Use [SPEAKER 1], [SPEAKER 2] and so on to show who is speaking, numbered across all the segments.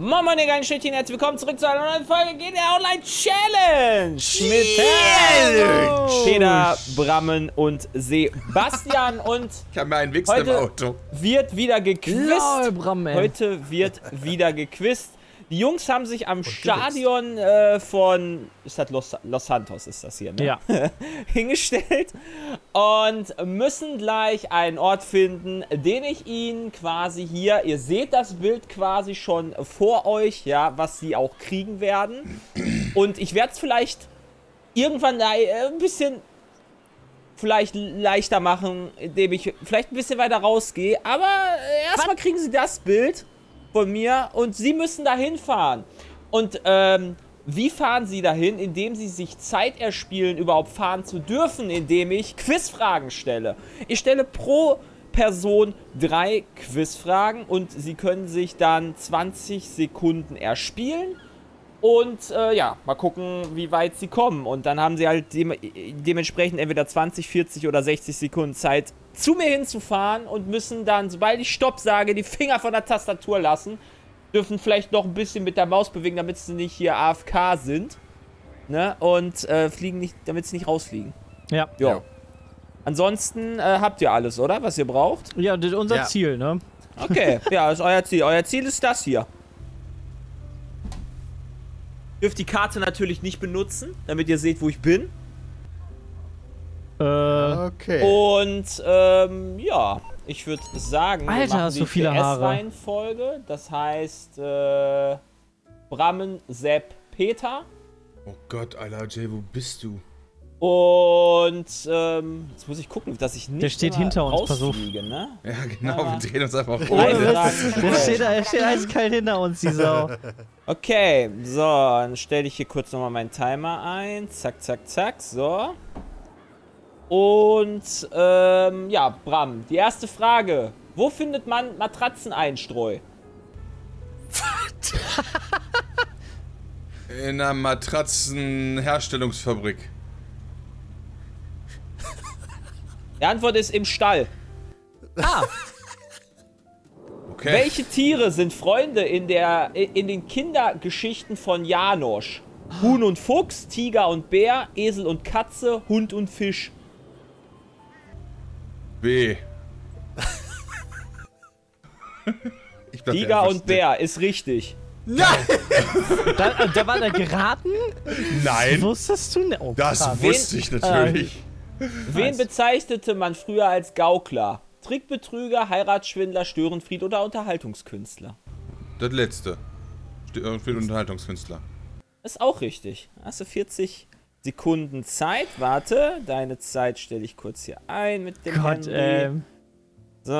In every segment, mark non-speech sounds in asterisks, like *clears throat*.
[SPEAKER 1] Moin Moin, ihr geilen Schnittchen, herzlich willkommen zurück zu einer neuen Folge GTA Online Challenge mit Peter, Brammen und Sebastian *laughs* und
[SPEAKER 2] Ich habe mir einen Wichs im Auto.
[SPEAKER 1] wird wieder gequizt.
[SPEAKER 3] Lol.
[SPEAKER 1] Heute wird wieder gequizt. Die Jungs haben sich am Stadion äh, von ist das Los, Los Santos ist das hier, ne?
[SPEAKER 3] Ja. *laughs*
[SPEAKER 1] hingestellt und müssen gleich einen Ort finden, den ich ihnen quasi hier, ihr seht das Bild quasi schon vor euch, ja, was sie auch kriegen werden. Und ich werde es vielleicht irgendwann äh, ein bisschen vielleicht leichter machen, indem ich vielleicht ein bisschen weiter rausgehe. Aber äh, erstmal kriegen sie das Bild von mir und sie müssen dahin fahren. Und ähm, wie fahren sie dahin? Indem sie sich Zeit erspielen, überhaupt fahren zu dürfen, indem ich Quizfragen stelle. Ich stelle pro Person drei Quizfragen und sie können sich dann 20 Sekunden erspielen. Und äh, ja, mal gucken, wie weit sie kommen. Und dann haben sie halt dem, dementsprechend entweder 20, 40 oder 60 Sekunden Zeit, zu mir hinzufahren und müssen dann, sobald ich Stopp sage, die Finger von der Tastatur lassen. Dürfen vielleicht noch ein bisschen mit der Maus bewegen, damit sie nicht hier AFK sind. Ne? Und äh, fliegen nicht, damit sie nicht rausfliegen.
[SPEAKER 3] Ja.
[SPEAKER 1] Jo.
[SPEAKER 2] Ja.
[SPEAKER 1] Ansonsten äh, habt ihr alles, oder? Was ihr braucht?
[SPEAKER 3] Ja, das ist unser
[SPEAKER 2] Ja.
[SPEAKER 3] Ziel, ne?
[SPEAKER 1] Okay, ja, ist euer Ziel. Euer Ziel ist das hier. Dürft die Karte natürlich nicht benutzen, damit ihr seht, wo ich bin.
[SPEAKER 3] Äh,
[SPEAKER 4] Okay.
[SPEAKER 1] Und ähm, ja, ich würde sagen, wir
[SPEAKER 3] Alter,
[SPEAKER 1] machen
[SPEAKER 3] hast
[SPEAKER 1] die
[SPEAKER 3] du viele Haare.
[SPEAKER 1] PS-Reihenfolge. Das heißt, äh, Brammen, Sepp, Peter.
[SPEAKER 2] Oh Gott, Alter, Jay, wo bist du?
[SPEAKER 1] Und ähm, jetzt muss ich gucken, dass ich nicht
[SPEAKER 3] Der steht hinter uns, pass auf.
[SPEAKER 1] ne?
[SPEAKER 2] Ja, genau,
[SPEAKER 1] Ja.
[SPEAKER 2] wir drehen uns einfach.
[SPEAKER 1] Fragen
[SPEAKER 3] der steht, der steht eiskalt hinter uns, die Sau.
[SPEAKER 1] Okay, so, dann stelle ich hier kurz nochmal meinen Timer ein. Zack, zack, zack, so. Und, ähm, ja, Bram, die erste Frage. Wo findet man Matratzeneinstreu?
[SPEAKER 2] In einer Matratzenherstellungsfabrik.
[SPEAKER 1] Die Antwort ist im Stall.
[SPEAKER 3] Ah, *laughs*
[SPEAKER 2] Okay.
[SPEAKER 1] Welche Tiere sind Freunde in, der, in den Kindergeschichten von Janosch? Huhn und Fuchs, Tiger und Bär, Esel und Katze, Hund und Fisch.
[SPEAKER 2] B. *laughs* Ich glaub,
[SPEAKER 1] Tiger und Bär ist richtig.
[SPEAKER 3] da, äh, da war der geraten?
[SPEAKER 2] Nein,
[SPEAKER 3] Wusstest du ne? Oh,
[SPEAKER 2] das wusste ich natürlich.
[SPEAKER 1] Wen bezeichnete man früher als Gaukler? Trickbetrüger, Heiratsschwindler, Störenfried oder Unterhaltungskünstler?
[SPEAKER 2] Das letzte. Irgendwie ein Unterhaltungskünstler.
[SPEAKER 1] Ist auch richtig. Hast du 40 Sekunden Zeit? Warte, deine Zeit stelle ich kurz hier ein mit dem
[SPEAKER 3] Gott,
[SPEAKER 1] Handy.
[SPEAKER 3] ähm.
[SPEAKER 1] So,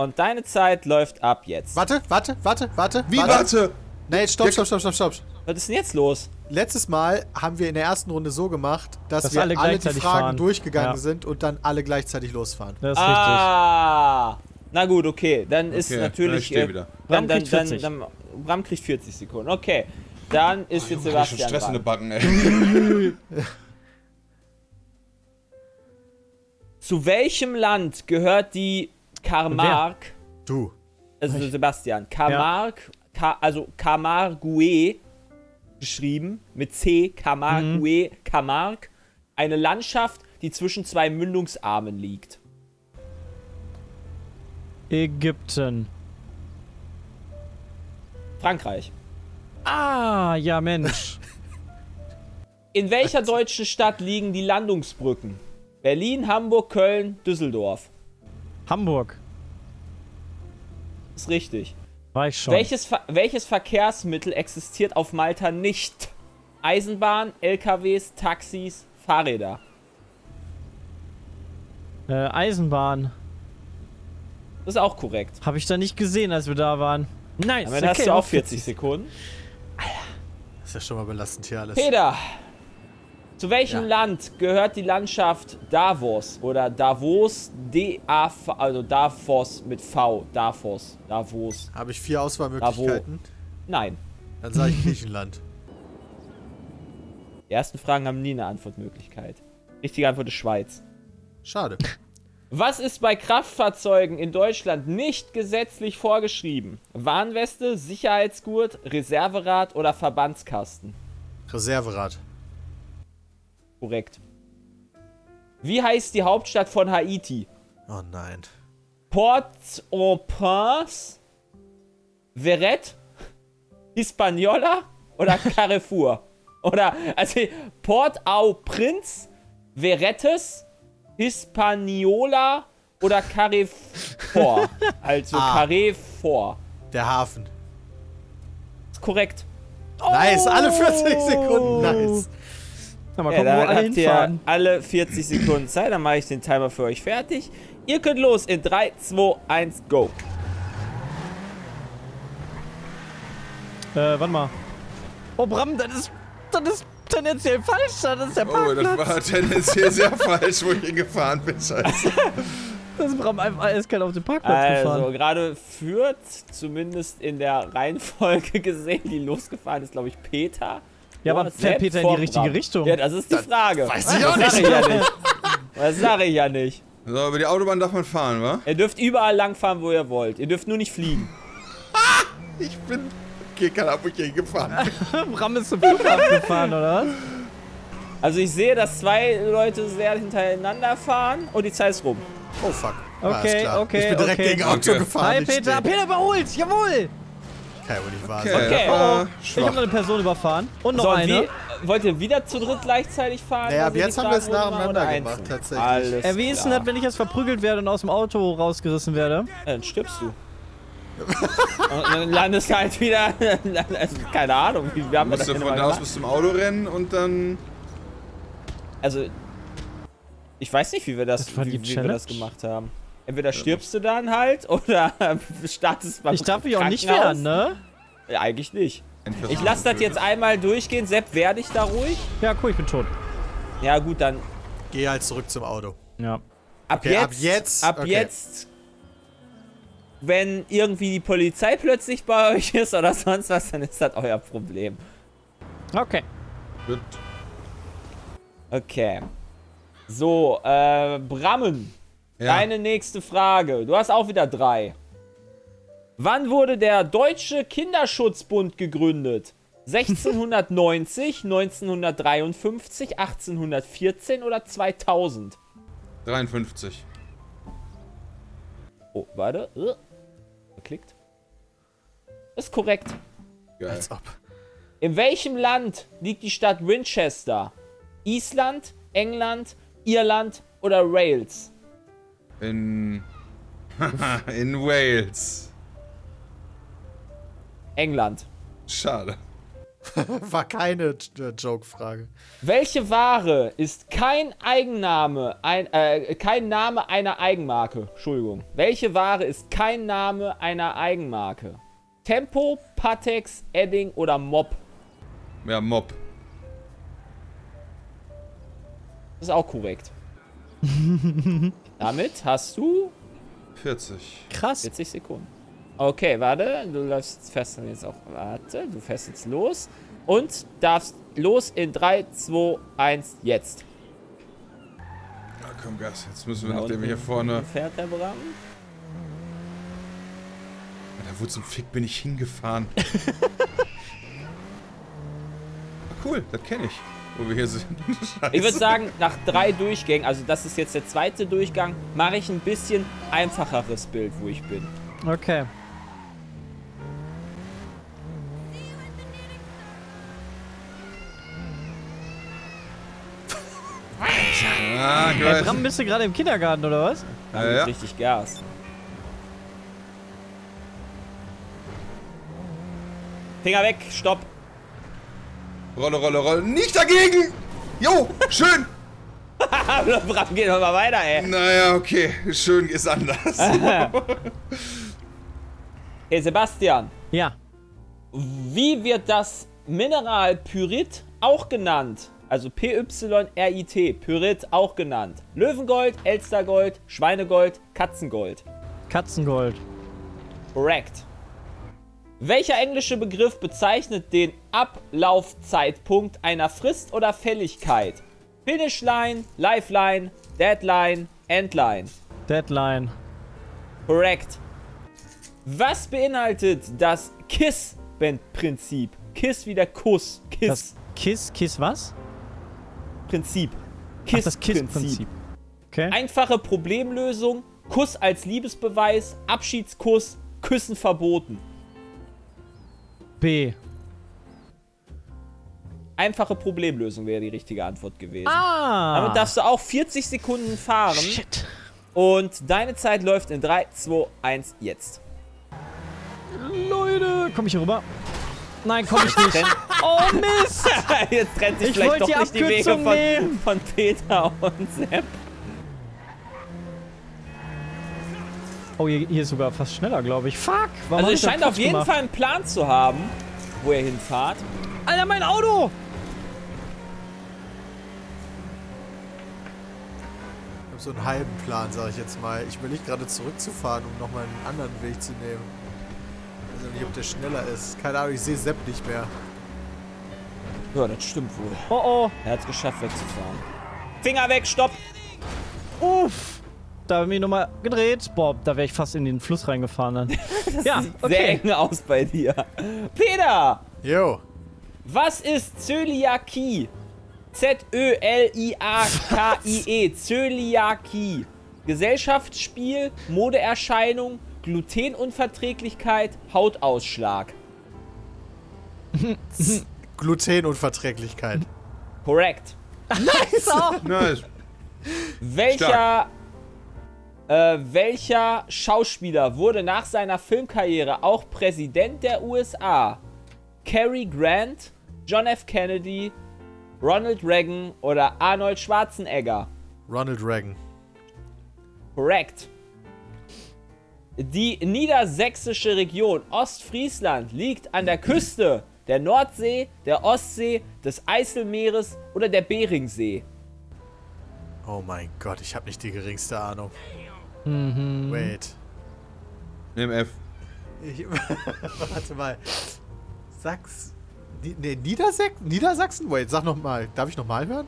[SPEAKER 1] und deine Zeit läuft ab jetzt.
[SPEAKER 4] Warte, warte, warte, warte.
[SPEAKER 2] Wie, warte?
[SPEAKER 4] Nee, stopp, stopp, stopp, stopp, stopp.
[SPEAKER 1] Was ist denn jetzt los?
[SPEAKER 4] Letztes Mal haben wir in der ersten Runde so gemacht, dass,
[SPEAKER 3] Dass
[SPEAKER 4] wir
[SPEAKER 3] alle
[SPEAKER 4] alle, die Fragen
[SPEAKER 3] fahren.
[SPEAKER 4] durchgegangen
[SPEAKER 3] Ja.
[SPEAKER 4] sind und dann alle gleichzeitig losfahren.
[SPEAKER 3] Das ist
[SPEAKER 1] Ah, na gut, okay. Dann ist
[SPEAKER 2] Okay,
[SPEAKER 1] natürlich.
[SPEAKER 2] ich steh
[SPEAKER 1] äh,
[SPEAKER 2] wieder.
[SPEAKER 1] Dann,
[SPEAKER 3] Bram
[SPEAKER 1] dann,
[SPEAKER 3] kriegt
[SPEAKER 1] dann,
[SPEAKER 3] 40.
[SPEAKER 1] dann, Bram kriegt 40 Sekunden. Okay. Dann ist jetzt
[SPEAKER 2] Ich hab schon
[SPEAKER 1] Sebastian.
[SPEAKER 2] Stress in den
[SPEAKER 1] dran.
[SPEAKER 2] Backen, ey. *laughs*
[SPEAKER 1] Zu welchem Land gehört die Camargue?
[SPEAKER 4] Du.
[SPEAKER 1] Also Sebastian. Camargue, Ca also Camargue geschrieben mit C. Camargue, Camargue. Eine Landschaft, die zwischen zwei Mündungsarmen liegt.
[SPEAKER 3] Ägypten.
[SPEAKER 1] Frankreich.
[SPEAKER 3] Ah, ja, Mensch. *laughs*
[SPEAKER 1] In welcher deutschen Stadt liegen die Landungsbrücken? Berlin, Hamburg, Köln, Düsseldorf.
[SPEAKER 3] Hamburg.
[SPEAKER 1] Ist richtig.
[SPEAKER 3] War ich schon.
[SPEAKER 1] Welches, Ver welches Verkehrsmittel existiert auf Malta nicht? Eisenbahn, LKWs, Taxis, Fahrräder.
[SPEAKER 3] Äh, Eisenbahn.
[SPEAKER 1] Das ist auch korrekt.
[SPEAKER 3] Habe ich da nicht gesehen, als wir da waren. Nice.
[SPEAKER 1] Damit hast du auch 40 Sekunden.
[SPEAKER 4] Das ist ja schon mal belastend hier alles.
[SPEAKER 1] Peter, zu welchem
[SPEAKER 4] Ja.
[SPEAKER 1] Land gehört die Landschaft Davos oder Davos, D-A-V, also Davos mit V, Davos, Davos.
[SPEAKER 4] Habe ich vier Auswahlmöglichkeiten?
[SPEAKER 1] Nein.
[SPEAKER 4] Dann sage ich Griechenland.
[SPEAKER 1] Die ersten Fragen haben nie eine Antwortmöglichkeit. Richtige Antwort ist Schweiz.
[SPEAKER 4] Schade.
[SPEAKER 1] Was ist bei Kraftfahrzeugen in Deutschland nicht gesetzlich vorgeschrieben? Warnweste, Sicherheitsgurt, Reserverad oder Verbandskasten?
[SPEAKER 4] Reserverad.
[SPEAKER 1] Korrekt. Wie heißt die Hauptstadt von Haiti?
[SPEAKER 4] Oh nein.
[SPEAKER 1] Port-au-Prince, Verret, Hispaniola oder *laughs* Carrefour? oder, also Port-au-Prince, Veretes, Hispaniola oder Carrefour? *laughs* also
[SPEAKER 4] Ah.
[SPEAKER 1] Carrefour.
[SPEAKER 4] Der Hafen.
[SPEAKER 1] Ist korrekt.
[SPEAKER 4] Nice, alle 40 Sekunden. Nice.
[SPEAKER 3] Na, mal
[SPEAKER 1] Ja,
[SPEAKER 3] gucken, wo
[SPEAKER 1] dann
[SPEAKER 3] alle
[SPEAKER 1] habt ihr
[SPEAKER 3] hinfahren.
[SPEAKER 1] alle 40 Sekunden Zeit, dann mache ich den Timer für euch fertig. Ihr könnt los in 3, 2, 1, go.
[SPEAKER 3] Äh, warte mal. Oh, Bram, das ist, das ist tendenziell falsch. Das ist der
[SPEAKER 2] Oh,
[SPEAKER 3] Parkplatz.
[SPEAKER 2] das war tendenziell sehr *laughs* falsch, wo ich hingefahren bin. Scheiße. *laughs*
[SPEAKER 3] Das ist Bram einfach eiskalt auf den Parkplatz
[SPEAKER 1] Also,
[SPEAKER 3] gefahren.
[SPEAKER 1] gerade führt, zumindest in der Reihenfolge *laughs* gesehen, die losgefahren ist, glaube ich, Peter.
[SPEAKER 3] Ja, aber fährt Peter in die richtige. Richtung?
[SPEAKER 1] Ja, das ist die Frage.
[SPEAKER 4] weiß ich
[SPEAKER 1] das
[SPEAKER 4] auch
[SPEAKER 1] sag
[SPEAKER 4] nicht.
[SPEAKER 1] ich ja nicht. Das sage ich ja nicht.
[SPEAKER 2] So, über die Autobahn darf man fahren, wa?
[SPEAKER 1] Ihr dürft überall langfahren, wo ihr wollt. Ihr dürft nur nicht fliegen.
[SPEAKER 2] Ich bin. Okay, keine Ahnung, wo ich hier hingefahren bin. *laughs*
[SPEAKER 3] Bram ist zum Flughafen gefahren, oder was?
[SPEAKER 1] Also ich sehe, dass zwei Leute sehr hintereinander fahren und die Zeit ist rum.
[SPEAKER 4] Oh fuck.
[SPEAKER 3] Okay, okay,
[SPEAKER 4] Ich bin direkt
[SPEAKER 3] okay.
[SPEAKER 4] gegen Auto
[SPEAKER 2] Okay.
[SPEAKER 4] gefahren.
[SPEAKER 3] Hi, Peter. Peter überholt. Jawohl.
[SPEAKER 4] Kann ja wohl nicht wahr
[SPEAKER 2] Okay,
[SPEAKER 4] sein.
[SPEAKER 1] Okay.
[SPEAKER 2] das war
[SPEAKER 3] Ich habe noch eine Person überfahren. Und noch
[SPEAKER 1] So,
[SPEAKER 3] eine.
[SPEAKER 1] wie, wollt ihr wieder zu dritt gleichzeitig fahren?
[SPEAKER 4] Naja, ab jetzt haben wir es nacheinander
[SPEAKER 1] einzeln?
[SPEAKER 4] gemacht, tatsächlich.
[SPEAKER 1] Alles
[SPEAKER 3] Äh, wie ist denn das, wenn ich jetzt verprügelt werde und aus dem Auto rausgerissen werde?
[SPEAKER 1] Ja, Dann stirbst du. *laughs* und dann landest du halt wieder. also, *laughs* keine Ahnung, wie wir haben
[SPEAKER 2] Du
[SPEAKER 1] das
[SPEAKER 2] musst du
[SPEAKER 1] denn
[SPEAKER 2] von da aus bis zum Auto rennen und dann.
[SPEAKER 1] Also, ich weiß nicht, wie wir das,
[SPEAKER 3] Das
[SPEAKER 1] wie, wie wir das gemacht haben. Entweder stirbst du dann halt oder *laughs* startest beim
[SPEAKER 3] Ich darf mich auch nicht wehren, ne?
[SPEAKER 1] Ja, eigentlich nicht.
[SPEAKER 2] Entweder
[SPEAKER 1] Ich lasse das jetzt einmal durchgehen. Sepp, wehr dich da ruhig.
[SPEAKER 3] Ja, cool, ich bin tot.
[SPEAKER 1] Ja, gut, dann
[SPEAKER 4] Geh halt zurück zum Auto.
[SPEAKER 3] Ja.
[SPEAKER 1] ab
[SPEAKER 4] Okay,
[SPEAKER 1] jetzt.
[SPEAKER 4] ab jetzt,
[SPEAKER 1] Ab
[SPEAKER 4] okay.
[SPEAKER 1] jetzt. Wenn irgendwie die Polizei plötzlich bei euch ist oder sonst was, dann ist das euer Problem.
[SPEAKER 3] Okay.
[SPEAKER 2] Gut.
[SPEAKER 1] Okay. So, äh, Brammen.
[SPEAKER 2] Ja.
[SPEAKER 1] Deine nächste Frage. Du hast auch wieder drei. Wann wurde der Deutsche Kinderschutzbund gegründet? 1690, 1953, 1814 oder 2000?
[SPEAKER 2] 53.
[SPEAKER 1] Oh, warte. Äh, Geklickt. Ist korrekt.
[SPEAKER 2] Geil.
[SPEAKER 4] Als ob.
[SPEAKER 1] In welchem Land liegt die Stadt Winchester? Island, England, Irland oder Wales?
[SPEAKER 2] In. *laughs* in Wales.
[SPEAKER 1] England.
[SPEAKER 2] Schade. *laughs*
[SPEAKER 4] War keine äh, Joke-Frage.
[SPEAKER 1] Welche Ware ist kein Eigenname, ein, äh, kein Name einer Eigenmarke? Entschuldigung. Welche Ware ist kein Name einer Eigenmarke? Tempo, Patex, Edding oder Mob?
[SPEAKER 2] Ja, Mob.
[SPEAKER 1] Das ist auch korrekt. *laughs* Damit hast du
[SPEAKER 2] 40.
[SPEAKER 3] Krass.
[SPEAKER 1] 40 Sekunden. Okay, warte. Du läufst fest dann jetzt auch. Warte, du fährst jetzt los. Und darfst los in 3, 2, 1, jetzt.
[SPEAKER 2] Na komm, Gas. Jetzt müssen wir,
[SPEAKER 1] Da
[SPEAKER 2] nachdem wir hier vorne.
[SPEAKER 1] Fährt der Bram?
[SPEAKER 2] Alter, wo zum Fick bin ich hingefahren? *laughs* ah, cool, das kenne ich. Wo wir hier sind. Scheiße. *laughs*
[SPEAKER 1] Ich würde sagen, nach drei Durchgängen, also das ist jetzt der zweite Durchgang, mache ich ein bisschen einfacheres Bild, wo ich bin.
[SPEAKER 3] Okay.
[SPEAKER 2] Ah,
[SPEAKER 3] Hey. Bram, bist du gerade im Kindergarten, oder was?
[SPEAKER 2] Ja, ja.
[SPEAKER 1] richtig Gas. Finger weg, stopp.
[SPEAKER 2] Rolle, Rolle, Rolle. Nicht dagegen! Jo, schön! *laughs*
[SPEAKER 1] Bram, geht doch mal weiter, ey.
[SPEAKER 2] Naja, okay. Schön ist anders. *laughs*
[SPEAKER 1] Hey, Sebastian,
[SPEAKER 3] Ja.
[SPEAKER 1] wie wird das Mineral Pyrit auch genannt? Also P-Y-R-I-T, Pyrit auch genannt. Löwengold, Elstergold, Schweinegold, Katzengold.
[SPEAKER 3] Katzengold.
[SPEAKER 1] Correct. Welcher englische Begriff bezeichnet den Ablaufzeitpunkt einer Frist oder Fälligkeit? Finishline, Lifeline, Deadline, Endline.
[SPEAKER 3] Deadline.
[SPEAKER 1] Korrekt. Was beinhaltet das KISS-Prinzip? KISS wie der Kuss.
[SPEAKER 3] Das Kiss, Kiss was?
[SPEAKER 1] KISS-Prinzip.
[SPEAKER 3] Ach, das Kiss-Prinzip. Okay.
[SPEAKER 1] Einfache Problemlösung, Kuss als Liebesbeweis, Abschiedskuss, Küssen verboten.
[SPEAKER 3] B.
[SPEAKER 1] Einfache Problemlösung wäre die richtige Antwort gewesen.
[SPEAKER 3] Ah!
[SPEAKER 1] Damit darfst du auch 40 Sekunden fahren.
[SPEAKER 3] Shit.
[SPEAKER 1] Und deine Zeit läuft in 3, 2, 1, jetzt.
[SPEAKER 3] Leute, komm ich hier rüber? Nein, komm ich nicht. Oh Mist! *laughs*
[SPEAKER 1] jetzt trennt sich
[SPEAKER 3] Ich
[SPEAKER 1] vielleicht doch
[SPEAKER 3] die
[SPEAKER 1] nicht die Wege von, von Peter und Sepp.
[SPEAKER 3] Oh, hier, hier ist sogar fast schneller, glaube ich. Fuck! Warum
[SPEAKER 1] Also
[SPEAKER 3] das
[SPEAKER 1] scheint auf jeden
[SPEAKER 3] gemacht?
[SPEAKER 1] Fall einen Plan zu haben, wo ihr hinfahrt.
[SPEAKER 3] Alter, mein Auto!
[SPEAKER 4] Ich habe so einen halben Plan, sage ich jetzt mal. Ich will nicht gerade zurückzufahren, um nochmal einen anderen Weg zu nehmen. Ich weiß nicht, ob der schneller ist. Keine Ahnung, ich sehe Sepp nicht mehr.
[SPEAKER 1] Ja, das stimmt wohl.
[SPEAKER 3] Oh oh.
[SPEAKER 1] Er hat es geschafft wegzufahren. Finger weg, stopp!
[SPEAKER 3] Uff! Da habe ich mich nochmal gedreht. Boah, da wäre ich fast in den Fluss reingefahren dann. *laughs* ja,
[SPEAKER 1] Sehr
[SPEAKER 3] okay.
[SPEAKER 1] eng aus bei dir. Peter!
[SPEAKER 4] Jo.
[SPEAKER 1] Was ist Zöliakie? Z-Ö-L-I-A-K-I-E. Zöliakie. Gesellschaftsspiel, Modeerscheinung, Glutenunverträglichkeit, Hautausschlag. *laughs*
[SPEAKER 4] Glutenunverträglichkeit.
[SPEAKER 1] Korrekt.
[SPEAKER 2] Nice.
[SPEAKER 1] Welcher, äh, welcher Schauspieler wurde nach seiner Filmkarriere auch Präsident der USA? Cary Grant, John F. Kennedy, Ronald Reagan oder Arnold Schwarzenegger?
[SPEAKER 4] Ronald Reagan.
[SPEAKER 1] Korrekt. Die niedersächsische Region Ostfriesland liegt an der Küste der Nordsee, der Ostsee, des Eiselmeeres oder der Beringsee.
[SPEAKER 4] Oh mein Gott, ich habe nicht die geringste Ahnung.
[SPEAKER 3] Mhm.
[SPEAKER 4] Wait.
[SPEAKER 2] Nimm F.
[SPEAKER 4] Ich, *laughs* warte mal. Sachs. Nee, Niedersachsen? Niedersachsen? Wait, sag nochmal. Darf ich nochmal hören?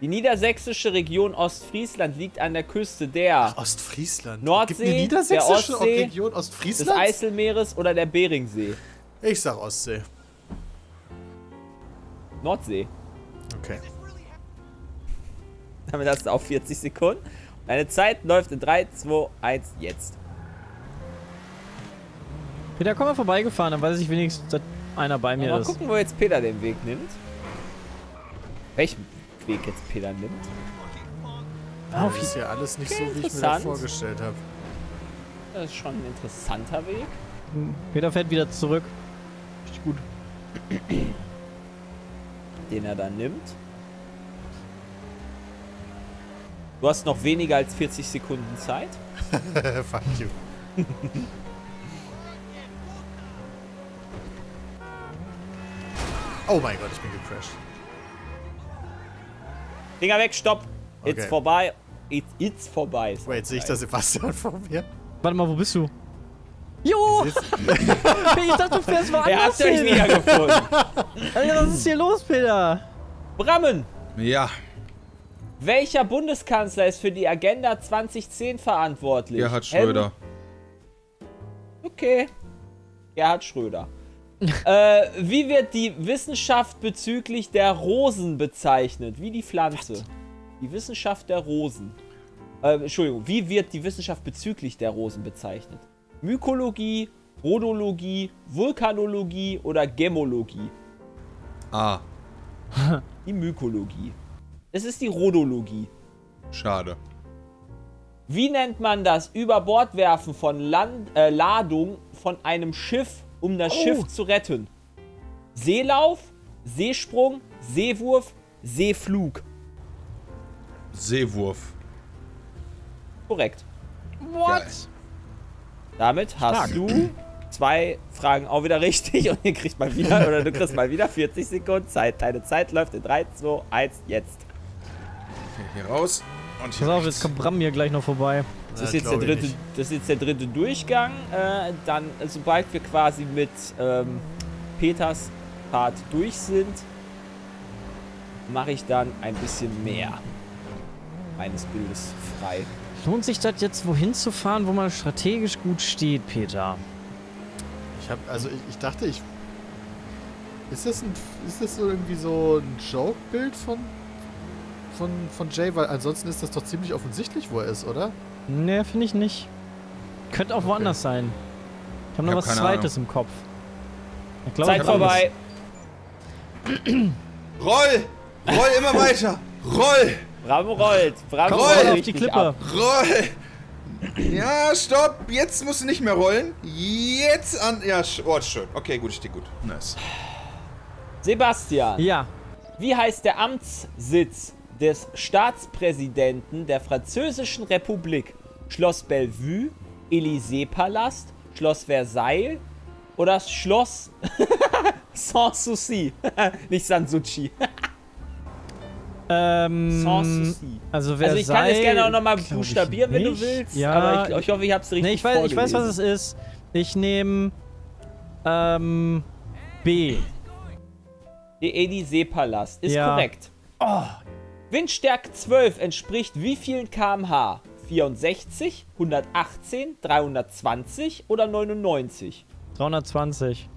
[SPEAKER 1] Die niedersächsische Region Ostfriesland liegt an der Küste der
[SPEAKER 4] Ostfriesland.
[SPEAKER 1] Nordsee,
[SPEAKER 4] Gibt eine niedersächsische
[SPEAKER 1] der Ostsee,
[SPEAKER 4] Region
[SPEAKER 1] des
[SPEAKER 4] Ostfriesland?
[SPEAKER 1] Eiselmeeres oder der Beringsee.
[SPEAKER 4] Ich sag Ostsee.
[SPEAKER 1] Nordsee.
[SPEAKER 4] Okay.
[SPEAKER 1] Damit hast du auch 40 Sekunden. Deine Zeit läuft in 3, 2, 1, jetzt.
[SPEAKER 3] Peter, komm mal vorbeigefahren, dann weiß ich wenigstens, dass einer bei mir
[SPEAKER 1] Mal
[SPEAKER 3] ist.
[SPEAKER 1] gucken, wo jetzt Peter den Weg nimmt. Welchen Weg jetzt Peter nimmt.
[SPEAKER 3] Ah,
[SPEAKER 4] Das ist ja alles nicht so, wie ich mir das vorgestellt habe.
[SPEAKER 1] Das ist schon ein interessanter Weg.
[SPEAKER 3] Peter fährt wieder zurück. Richtig gut.
[SPEAKER 1] den er dann nimmt. Du hast noch weniger als 40 Sekunden Zeit. *laughs*
[SPEAKER 4] Fuck you. oh mein Gott, ich bin gecrashed.
[SPEAKER 1] Finger weg, stopp. It's
[SPEAKER 4] Okay.
[SPEAKER 1] vorbei. It's, it's vorbei. ist
[SPEAKER 4] Wait, sehe ich
[SPEAKER 1] vorbei.
[SPEAKER 4] da Sebastian vor mir?
[SPEAKER 3] Warte mal, wo bist du? Jo! Ich *laughs* dachte, du fährst
[SPEAKER 1] Er
[SPEAKER 3] woanders
[SPEAKER 1] hat euch
[SPEAKER 3] hin.
[SPEAKER 1] wiedergefunden. *laughs*
[SPEAKER 3] Alter, was ist hier los, Peter?
[SPEAKER 1] Brammen,
[SPEAKER 2] Ja.
[SPEAKER 1] Welcher Bundeskanzler ist für die Agenda 2010 verantwortlich?
[SPEAKER 2] Gerhard Schröder.
[SPEAKER 1] Okay. Gerhard Schröder. *laughs* äh, wie wird die Wissenschaft bezüglich der Rosen bezeichnet? Wie die Pflanze. Die Wissenschaft der Rosen. Äh, Entschuldigung, wie wird die Wissenschaft bezüglich der Rosen bezeichnet? Mykologie, Rhodologie, Vulkanologie oder Gemmologie?
[SPEAKER 2] Ah.
[SPEAKER 1] Die Mykologie. Es ist die Rhodologie.
[SPEAKER 2] Schade.
[SPEAKER 1] Wie nennt man das Überbordwerfen von Land, äh, Ladung von einem Schiff, um das Schiff zu retten? Seelauf, Seesprung, Seewurf, Seeflug.
[SPEAKER 2] Seewurf.
[SPEAKER 1] Korrekt.
[SPEAKER 2] What?
[SPEAKER 1] Damit hast du zwei Fragen auch wieder richtig *laughs* und ihr kriegt mal wieder, oder du kriegst mal wieder 40 Sekunden Zeit. Deine Zeit läuft in 3, 2, 1, jetzt.
[SPEAKER 2] Hier raus. Und hier
[SPEAKER 3] Pass auf,
[SPEAKER 2] rechts.
[SPEAKER 3] jetzt kommt Bram hier gleich noch vorbei.
[SPEAKER 1] Das ist, jetzt der dritte, das ist jetzt der dritte Durchgang. Äh, dann, äh, sobald wir quasi mit ähm, Peters Part durch sind, mache ich dann ein bisschen mehr meines Bildes frei.
[SPEAKER 3] Lohnt sich das jetzt wohin zu fahren, wo man strategisch gut steht, Peter?
[SPEAKER 4] Ich hab, also ich, ich dachte, ich. Ist das, ein, ist das so irgendwie so ein Joke-Bild von, von, von Jay? Weil ansonsten ist das doch ziemlich offensichtlich, wo er ist, oder?
[SPEAKER 3] Ne, finde ich nicht. Könnte auch
[SPEAKER 4] Okay.
[SPEAKER 3] woanders sein. Ich habe noch
[SPEAKER 2] hab
[SPEAKER 3] was Zweites im Kopf. Ich glaub,
[SPEAKER 1] Zeit vorbei. *clears throat*
[SPEAKER 2] Roll! Roll immer weiter! Roll!
[SPEAKER 1] Bram rollt. Bram
[SPEAKER 3] Komm,
[SPEAKER 2] Roll
[SPEAKER 1] rollt
[SPEAKER 3] roll auf die Klippe.
[SPEAKER 1] ab.
[SPEAKER 2] Roll! Ja, stopp! Jetzt musst du nicht mehr rollen. Jetzt an. Ja, sch- oh, schön. Okay, gut, ich stehe gut. Nice.
[SPEAKER 1] Sebastian,
[SPEAKER 3] Ja.
[SPEAKER 1] wie heißt der Amtssitz des Staatspräsidenten der Französischen Republik? Schloss Bellevue, Élysée-Palast, Schloss Versailles oder Schloss *laughs* Sans Souci? *laughs* Nicht Sanssouci.
[SPEAKER 3] Ähm,
[SPEAKER 1] Sans Souci.
[SPEAKER 3] also,
[SPEAKER 1] Also ich kann jetzt gerne auch nochmal buchstabieren, wenn du willst.
[SPEAKER 3] Ja,
[SPEAKER 1] aber ich, ich hoffe, ich habe es richtig
[SPEAKER 3] Nee, ich weiß, ich weiß, was es ist. Ich nehme ähm, B.
[SPEAKER 1] Der Élysée-Palast. Ist
[SPEAKER 3] Ja.
[SPEAKER 1] korrekt. Windstärke 12 entspricht wie vielen kmh? 64, 118, 320 oder 99?
[SPEAKER 3] 320.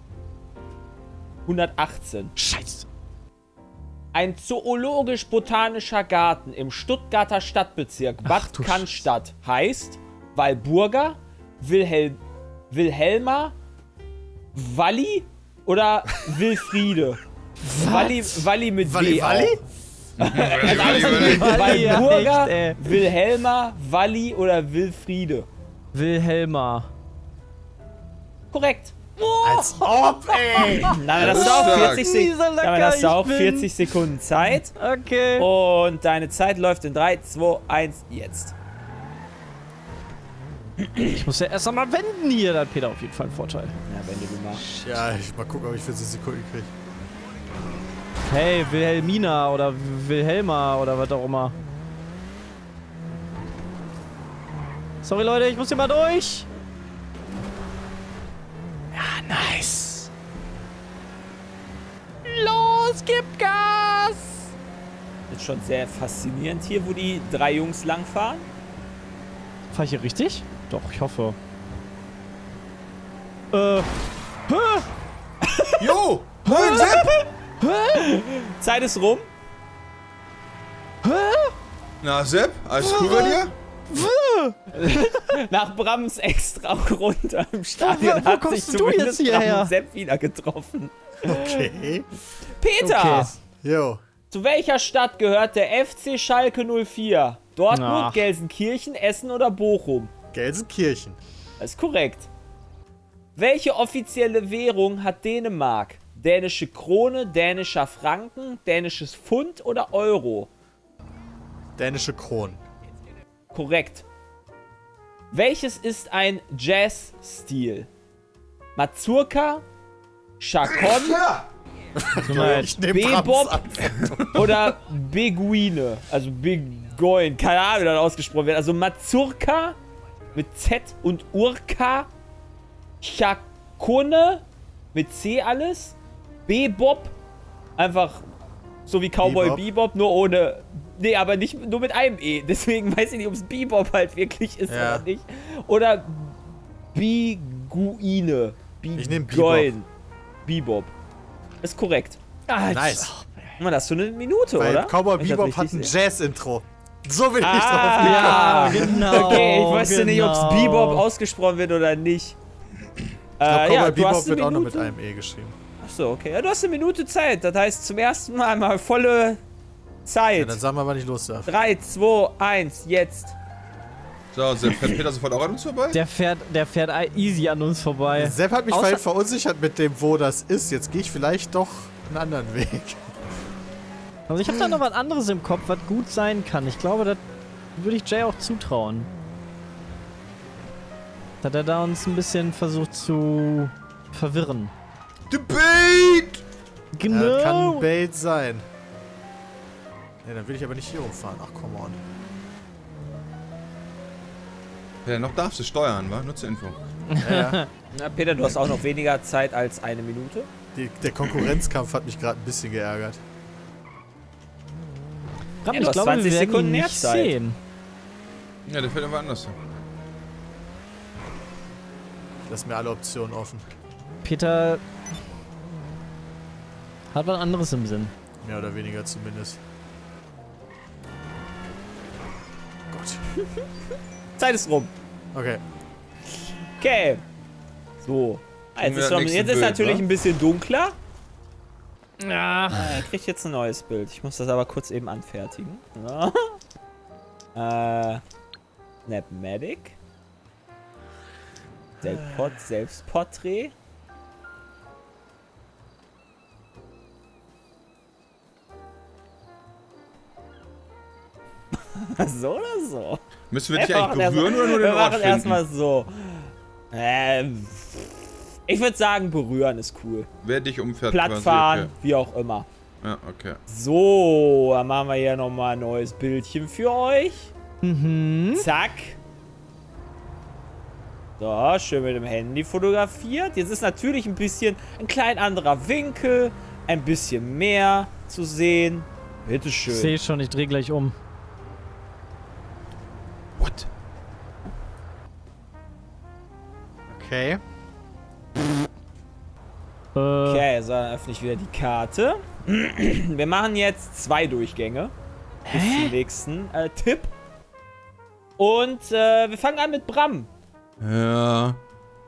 [SPEAKER 1] 118.
[SPEAKER 3] Scheiße.
[SPEAKER 1] Ein zoologisch-botanischer Garten im Stuttgarter Stadtbezirk
[SPEAKER 3] Ach,
[SPEAKER 1] Bad
[SPEAKER 3] du
[SPEAKER 1] Cannstatt heißt Walburga, Wilhelm, Wilhelma, Walli oder Wilfriede? *laughs* Walli, Walli mit
[SPEAKER 4] Walli, Walli?
[SPEAKER 1] Auch.
[SPEAKER 3] Walli,
[SPEAKER 1] Walburga,
[SPEAKER 3] echt, ey.
[SPEAKER 1] Wilhelma, Walli oder Wilfriede?
[SPEAKER 3] Wilhelma.
[SPEAKER 1] Korrekt.
[SPEAKER 4] Als ob, ey!
[SPEAKER 1] Damit hast
[SPEAKER 2] ist
[SPEAKER 1] du auch
[SPEAKER 2] stark.
[SPEAKER 1] 40, Sek damit hast du
[SPEAKER 3] ich
[SPEAKER 1] auch
[SPEAKER 3] bin-
[SPEAKER 1] 40 Sekunden Zeit.
[SPEAKER 3] Okay.
[SPEAKER 1] Und deine Zeit läuft in 3, 2, 1, jetzt.
[SPEAKER 3] Ich muss ja erst einmal wenden hier. Da hat Peter auf jeden Fall einen Vorteil.
[SPEAKER 1] Ja, wenn du mal.
[SPEAKER 4] Ja, ich mal gucken, ob ich 40 Sekunden kriege.
[SPEAKER 3] Hey, Wilhelmina oder Wilhelma oder was auch immer. Sorry, Leute, ich muss hier mal durch. Ja, nice. Los, gib Gas!
[SPEAKER 1] Ist schon sehr faszinierend hier, wo die drei Jungs langfahren.
[SPEAKER 3] Fahr ich hier richtig? Doch, ich hoffe. Äh,
[SPEAKER 2] Jo! Moin, *laughs*
[SPEAKER 1] Zeit ist rum.
[SPEAKER 2] Na, Sepp, alles cool bei dir?
[SPEAKER 1] Nach Brams extra runter im Stadion
[SPEAKER 3] wo
[SPEAKER 1] hat
[SPEAKER 3] kommst
[SPEAKER 1] sich
[SPEAKER 3] du jetzt
[SPEAKER 1] zumindest
[SPEAKER 3] hierher?
[SPEAKER 1] Bram Sepp wieder getroffen.
[SPEAKER 4] Okay.
[SPEAKER 1] Peter!
[SPEAKER 3] Okay.
[SPEAKER 4] Jo.
[SPEAKER 1] Zu welcher Stadt gehört der FC Schalke 04? Dortmund,
[SPEAKER 3] Ach.
[SPEAKER 1] Gelsenkirchen, Essen oder Bochum?
[SPEAKER 4] Gelsenkirchen.
[SPEAKER 1] Das ist korrekt. Welche offizielle Währung hat Dänemark? Dänische Krone, dänischer Franken, dänisches Pfund oder Euro?
[SPEAKER 4] Dänische Kronen.
[SPEAKER 1] Korrekt. Welches ist ein Jazz-Stil? Mazurka, Chacon
[SPEAKER 2] Ja!
[SPEAKER 1] Bebop oder Beguine? Also Begoin, keine Ahnung, wie das ausgesprochen wird. Also Mazurka mit Z und Urka, Chacone mit C alles, Bebop, einfach so wie Cowboy
[SPEAKER 4] Bebop.
[SPEAKER 1] Bebop, nur ohne. Nee, aber nicht nur mit einem E. *laughs* Deswegen weiß ich nicht, ob es Bebop halt wirklich ist
[SPEAKER 4] Ja.
[SPEAKER 1] oder nicht. Oder Biguine.
[SPEAKER 4] Ich nehm
[SPEAKER 1] Begoin. Bebop. Ist korrekt.
[SPEAKER 4] Nice.
[SPEAKER 1] Man, hast du eine Minute,
[SPEAKER 4] Weil
[SPEAKER 1] oder?
[SPEAKER 4] Cowboy
[SPEAKER 1] Wenn ich das
[SPEAKER 4] Bebop hat ein. Jazz-Intro. So bin ich
[SPEAKER 1] Ah.
[SPEAKER 4] drauf
[SPEAKER 3] Ja,
[SPEAKER 4] gekommen.
[SPEAKER 3] genau. *laughs*
[SPEAKER 1] Okay, ich wusste nicht, ob es
[SPEAKER 3] genau.
[SPEAKER 1] Bebop ausgesprochen wird oder nicht.
[SPEAKER 4] Ich glaube,
[SPEAKER 1] Äh,
[SPEAKER 4] Cowboy
[SPEAKER 1] ja,
[SPEAKER 4] Bebop wird
[SPEAKER 1] eine
[SPEAKER 4] auch noch mit
[SPEAKER 1] Minute.
[SPEAKER 4] einem E geschrieben.
[SPEAKER 1] Achso, okay. Ja, du hast eine Minute Zeit. Das heißt zum ersten Mal mal volle
[SPEAKER 4] Ja,
[SPEAKER 1] Zeit.
[SPEAKER 4] dann sagen wir, wann ich los darf.
[SPEAKER 1] 3, 2, 1, jetzt.
[SPEAKER 2] So, Sepp, fährt Peter sofort auch an uns vorbei?
[SPEAKER 3] Der fährt, der fährt easy an uns vorbei.
[SPEAKER 4] Sepp hat mich
[SPEAKER 3] Außer-
[SPEAKER 4] vorhin verunsichert mit dem, wo das ist. Jetzt gehe ich vielleicht doch einen anderen Weg.
[SPEAKER 3] Also ich habe da noch was anderes im Kopf, was gut sein kann. Ich glaube, das würde ich Jay auch zutrauen. Dass er da uns ein bisschen versucht zu verwirren.
[SPEAKER 2] Debate!
[SPEAKER 3] Genau.
[SPEAKER 4] Ja, das kann ein Bait sein. Ne, dann will ich aber nicht hier rumfahren. Ach, come on.
[SPEAKER 2] Ja, noch darfst du steuern, wa? Nur zur Info.
[SPEAKER 4] Ja, ja. *laughs*
[SPEAKER 1] Na, Peter, du hast auch noch weniger Zeit als eine Minute.
[SPEAKER 4] Die, der Konkurrenzkampf hat mich gerade ein bisschen geärgert.
[SPEAKER 1] Ja,
[SPEAKER 3] ich glaube,
[SPEAKER 1] 20
[SPEAKER 3] wir
[SPEAKER 1] Sekunden
[SPEAKER 3] nicht
[SPEAKER 1] Zeit.
[SPEAKER 3] sehen.
[SPEAKER 2] Ja, der fährt aber anders.
[SPEAKER 4] Lass mir alle Optionen offen.
[SPEAKER 3] Peter hat was anderes im Sinn.
[SPEAKER 4] Mehr oder weniger zumindest. Gott. *laughs*
[SPEAKER 1] Zeit ist rum.
[SPEAKER 4] Okay.
[SPEAKER 1] Okay. So. Ah, Jetzt
[SPEAKER 2] wir
[SPEAKER 1] ist, schon, jetzt ist
[SPEAKER 2] Bild,
[SPEAKER 1] natürlich
[SPEAKER 2] wa?
[SPEAKER 1] ein bisschen dunkler.
[SPEAKER 3] Ach,
[SPEAKER 1] Er kriegt jetzt ein neues Bild. Ich muss das aber kurz eben anfertigen. *laughs* Äh, Snapmatic. Selbstport Selbstporträt. So oder so?
[SPEAKER 2] Müssen wir dich
[SPEAKER 1] Wir
[SPEAKER 2] eigentlich
[SPEAKER 1] machen
[SPEAKER 2] berühren
[SPEAKER 1] erst-
[SPEAKER 2] oder nur
[SPEAKER 1] Wir
[SPEAKER 2] den Ort
[SPEAKER 1] machen erstmal so. Ähm, ich würde sagen, berühren ist cool.
[SPEAKER 2] Wer dich umfährt
[SPEAKER 1] Platt
[SPEAKER 2] quasi,
[SPEAKER 1] fahren, wie auch immer.
[SPEAKER 2] Okay. Ja, okay.
[SPEAKER 1] So, dann machen wir hier nochmal ein neues Bildchen für euch.
[SPEAKER 3] Mhm.
[SPEAKER 1] Zack. So, schön mit dem Handy fotografiert. Jetzt ist natürlich ein bisschen ein klein anderer Winkel, ein bisschen mehr zu sehen.
[SPEAKER 3] Ich
[SPEAKER 1] Bitteschön.
[SPEAKER 3] sehe schon, ich drehe gleich um.
[SPEAKER 4] Okay.
[SPEAKER 3] Äh,
[SPEAKER 1] Okay, so, dann öffne ich wieder die Karte. *clears throat* Wir machen jetzt zwei Durchgänge. Bis zum nächsten äh, Tipp. Und äh, wir fangen an mit Bram.
[SPEAKER 2] Ja.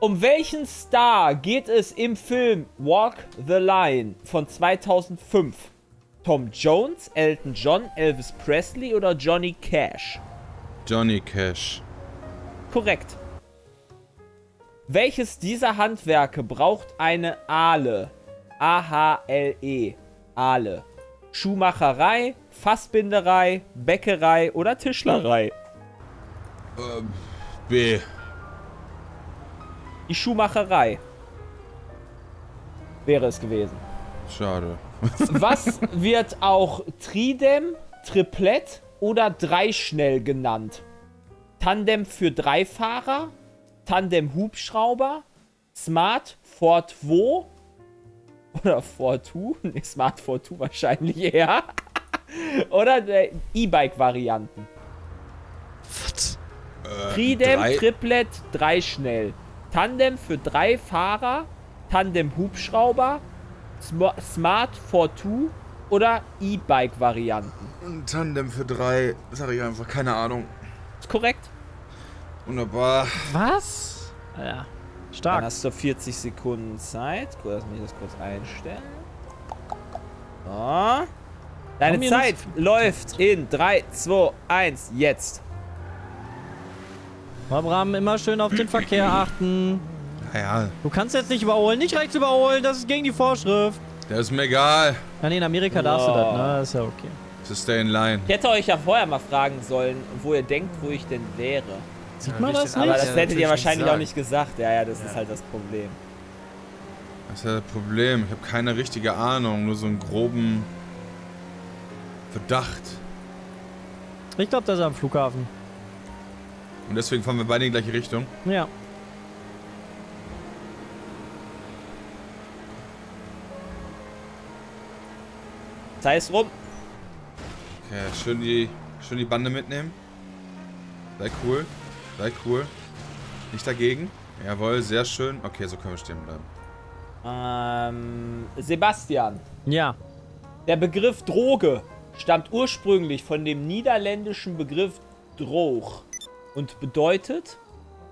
[SPEAKER 1] Um welchen Star geht es im Film Walk the Line von 2005? Tom Jones, Elton John, Elvis Presley oder Johnny Cash?
[SPEAKER 2] Johnny Cash.
[SPEAKER 1] Korrekt. Welches dieser Handwerke braucht eine Ahle? A-H-L-E. Ahle. Schuhmacherei, Fassbinderei, Bäckerei oder Tischlerei?
[SPEAKER 2] Ähm, B.
[SPEAKER 1] Die Schuhmacherei. Wäre es gewesen.
[SPEAKER 2] Schade. *laughs*
[SPEAKER 1] Was wird auch Tridem, Triplett oder Dreischnell genannt? Tandem für Dreifahrer, Tandem Hubschrauber, Smart Ford Wo oder Fortu, *laughs* nee, Smart Fortu wahrscheinlich eher. *laughs* oder der E-Bike-Varianten.
[SPEAKER 3] was?
[SPEAKER 1] Tridem,
[SPEAKER 2] drei-
[SPEAKER 1] Triplett, Dreischnell. Tandem für drei Fahrer, Tandem Hubschrauber, Sm Smart Fortu oder E-Bike-Varianten.
[SPEAKER 2] Tandem für drei. Sag ich einfach. Keine Ahnung.
[SPEAKER 1] Ist korrekt.
[SPEAKER 2] Wunderbar.
[SPEAKER 3] Was? Ja.
[SPEAKER 1] Dann
[SPEAKER 3] Stark.
[SPEAKER 1] hast du 40 Sekunden Zeit. Gut, lass mich das kurz einstellen. So. Deine. Zeit läuft in 3, 2, 1, jetzt.
[SPEAKER 3] Abraham, immer schön auf den Verkehr *clears throat* achten.
[SPEAKER 2] Naja,
[SPEAKER 3] Du kannst jetzt nicht überholen, nicht rechts überholen, das ist gegen die Vorschrift.
[SPEAKER 2] der ist mir egal.
[SPEAKER 3] Ja, nee, in Amerika darfst du
[SPEAKER 1] Oh.
[SPEAKER 3] das, ne? Das ist ja okay.
[SPEAKER 2] To stay in line.
[SPEAKER 1] Ich hätte euch ja vorher mal fragen sollen, wo ihr denkt, wo ich denn wäre.
[SPEAKER 3] Sieht man das nicht?
[SPEAKER 1] Aber
[SPEAKER 4] Ja,
[SPEAKER 1] das hättet ihr wahrscheinlich auch nicht gesagt. Ja, ja, das ist halt das Problem.
[SPEAKER 2] Das ist ja das Problem. Ich habe keine richtige Ahnung. Nur so einen groben Verdacht.
[SPEAKER 3] Ich glaube, das ist am Flughafen.
[SPEAKER 2] Und deswegen fahren wir beide in die gleiche Richtung.
[SPEAKER 3] Ja.
[SPEAKER 1] Zeit ist rum.
[SPEAKER 2] Okay, schön die, schön die Bande mitnehmen. Sei cool. Sei cool. Nicht dagegen. Jawohl, sehr schön. Okay, so können wir stehen bleiben.
[SPEAKER 1] Ähm, Sebastian.
[SPEAKER 3] Ja.
[SPEAKER 1] Der Begriff Droge stammt ursprünglich von dem niederländischen Begriff Droog und bedeutet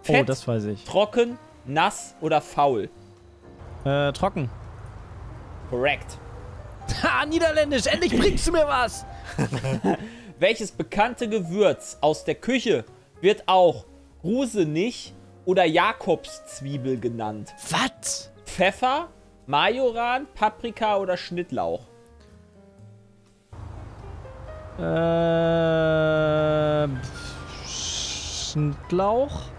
[SPEAKER 3] Oh,
[SPEAKER 1] fett,
[SPEAKER 3] das weiß ich.
[SPEAKER 1] trocken, nass oder faul.
[SPEAKER 3] Äh, trocken.
[SPEAKER 1] Korrekt. *laughs*
[SPEAKER 3] Ha, Niederländisch, endlich bringst du mir was! *laughs*
[SPEAKER 1] Welches bekannte Gewürz aus der Küche wird auch Rusenich oder Jakobszwiebel genannt?
[SPEAKER 3] Was?
[SPEAKER 1] Pfeffer, Majoran, Paprika oder Schnittlauch?
[SPEAKER 3] Äh. Schnittlauch?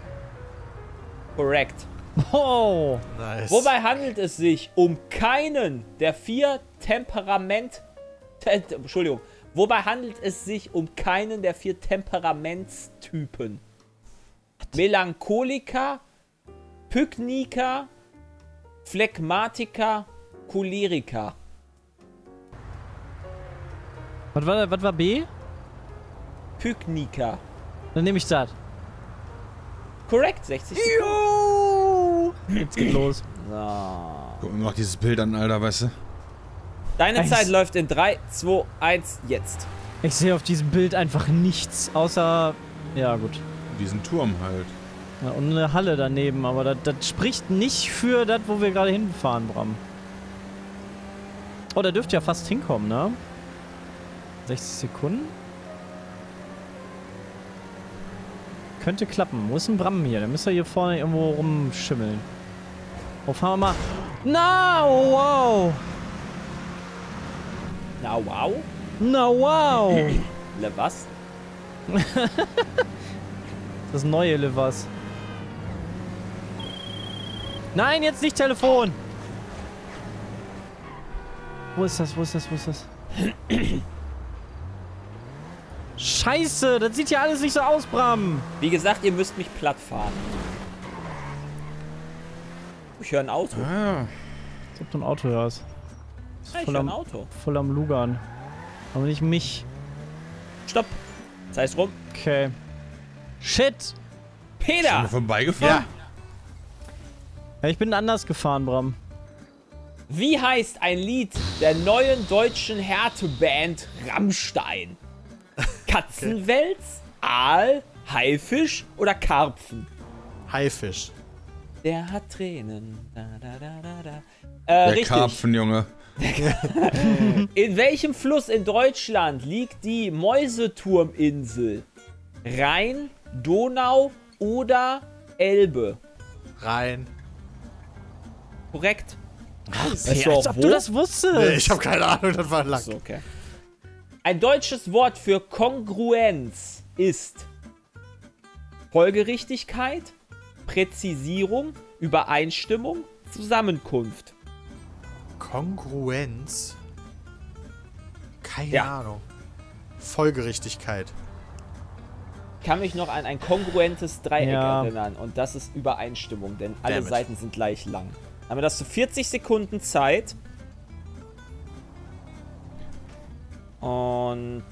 [SPEAKER 1] Korrekt.
[SPEAKER 3] Oh!
[SPEAKER 4] Nice.
[SPEAKER 1] Wobei handelt es sich um keinen der vier Temperament... Te Entschuldigung. Wobei handelt es sich um keinen der vier Temperamentstypen? Melancholiker, Pykniker, Phlegmatiker, Choleriker.
[SPEAKER 3] Was war, was war B?
[SPEAKER 1] Pykniker.
[SPEAKER 3] Dann nehme ich das.
[SPEAKER 1] Korrekt, 60 Sekunden.
[SPEAKER 3] Jetzt geht los.
[SPEAKER 1] So.
[SPEAKER 2] Guck mir noch dieses Bild an, Alter, weißt du?
[SPEAKER 1] Deine
[SPEAKER 3] Eins.
[SPEAKER 1] Zeit läuft in 3, 2, 1, jetzt.
[SPEAKER 3] Ich sehe auf diesem Bild einfach nichts, außer... Ja, gut.
[SPEAKER 2] Diesen Turm halt.
[SPEAKER 3] Ja, und eine Halle daneben, aber das, das spricht nicht für das, wo wir gerade hinfahren, Bram. Oh, da dürft ihr ja fast hinkommen, ne? 60 Sekunden? Könnte klappen. Wo ist ein Bram hier? Der müsste hier vorne irgendwo rumschimmeln. Oh, fahren wir mal. Na, wow!
[SPEAKER 1] Na wow.
[SPEAKER 3] Na, wow! *laughs*
[SPEAKER 1] Le was? *laughs*
[SPEAKER 3] Das neue Livers. Nein, jetzt nicht Telefon! Wo ist das? Wo ist das? Wo ist das? Scheiße, das sieht ja alles nicht so aus, Bram.
[SPEAKER 1] Wie gesagt, ihr müsst mich platt fahren. Ich höre ein Auto.
[SPEAKER 2] Ah,
[SPEAKER 3] Als ob du ein Auto hörst.
[SPEAKER 1] Ja, ich
[SPEAKER 3] voll
[SPEAKER 1] höre ein
[SPEAKER 3] am-
[SPEAKER 1] Auto.
[SPEAKER 3] Voll am Lugern. Aber nicht mich.
[SPEAKER 1] Stopp. Sei es rum.
[SPEAKER 3] Okay. Shit!
[SPEAKER 2] Sind
[SPEAKER 1] Peter!
[SPEAKER 2] wir vorbeigefahren?
[SPEAKER 3] Ja, ich bin anders gefahren, Bram.
[SPEAKER 1] Wie heißt ein Lied der neuen deutschen Härteband Rammstein? *laughs* Katzenwels, Aal, Haifisch oder Karpfen?
[SPEAKER 4] Haifisch.
[SPEAKER 1] Der hat Tränen. Da, da, da. Äh,
[SPEAKER 2] Der
[SPEAKER 1] richtig.
[SPEAKER 2] Karpfen, Junge. *laughs*
[SPEAKER 1] In welchem Fluss in Deutschland liegt die Mäuseturminsel? Rhein, Donau oder Elbe?
[SPEAKER 4] Rein.
[SPEAKER 1] Korrekt.
[SPEAKER 3] Hey,
[SPEAKER 1] Weißt du
[SPEAKER 3] als ob
[SPEAKER 1] wo?
[SPEAKER 3] du das wusstest.
[SPEAKER 4] Nee, ich habe keine Ahnung, das war lang.
[SPEAKER 1] So, okay. Ein deutsches Wort für Kongruenz ist Folgerichtigkeit, Präzisierung, Übereinstimmung, Zusammenkunft.
[SPEAKER 4] Kongruenz. Keine
[SPEAKER 1] Ja.
[SPEAKER 4] Ahnung. Folgerichtigkeit.
[SPEAKER 1] Ich kann mich noch an ein kongruentes Dreieck
[SPEAKER 3] Ja.
[SPEAKER 1] erinnern und das ist Übereinstimmung, denn alle
[SPEAKER 4] Damn it.
[SPEAKER 1] Seiten sind gleich lang. Haben wir das zu 40 Sekunden Zeit. Und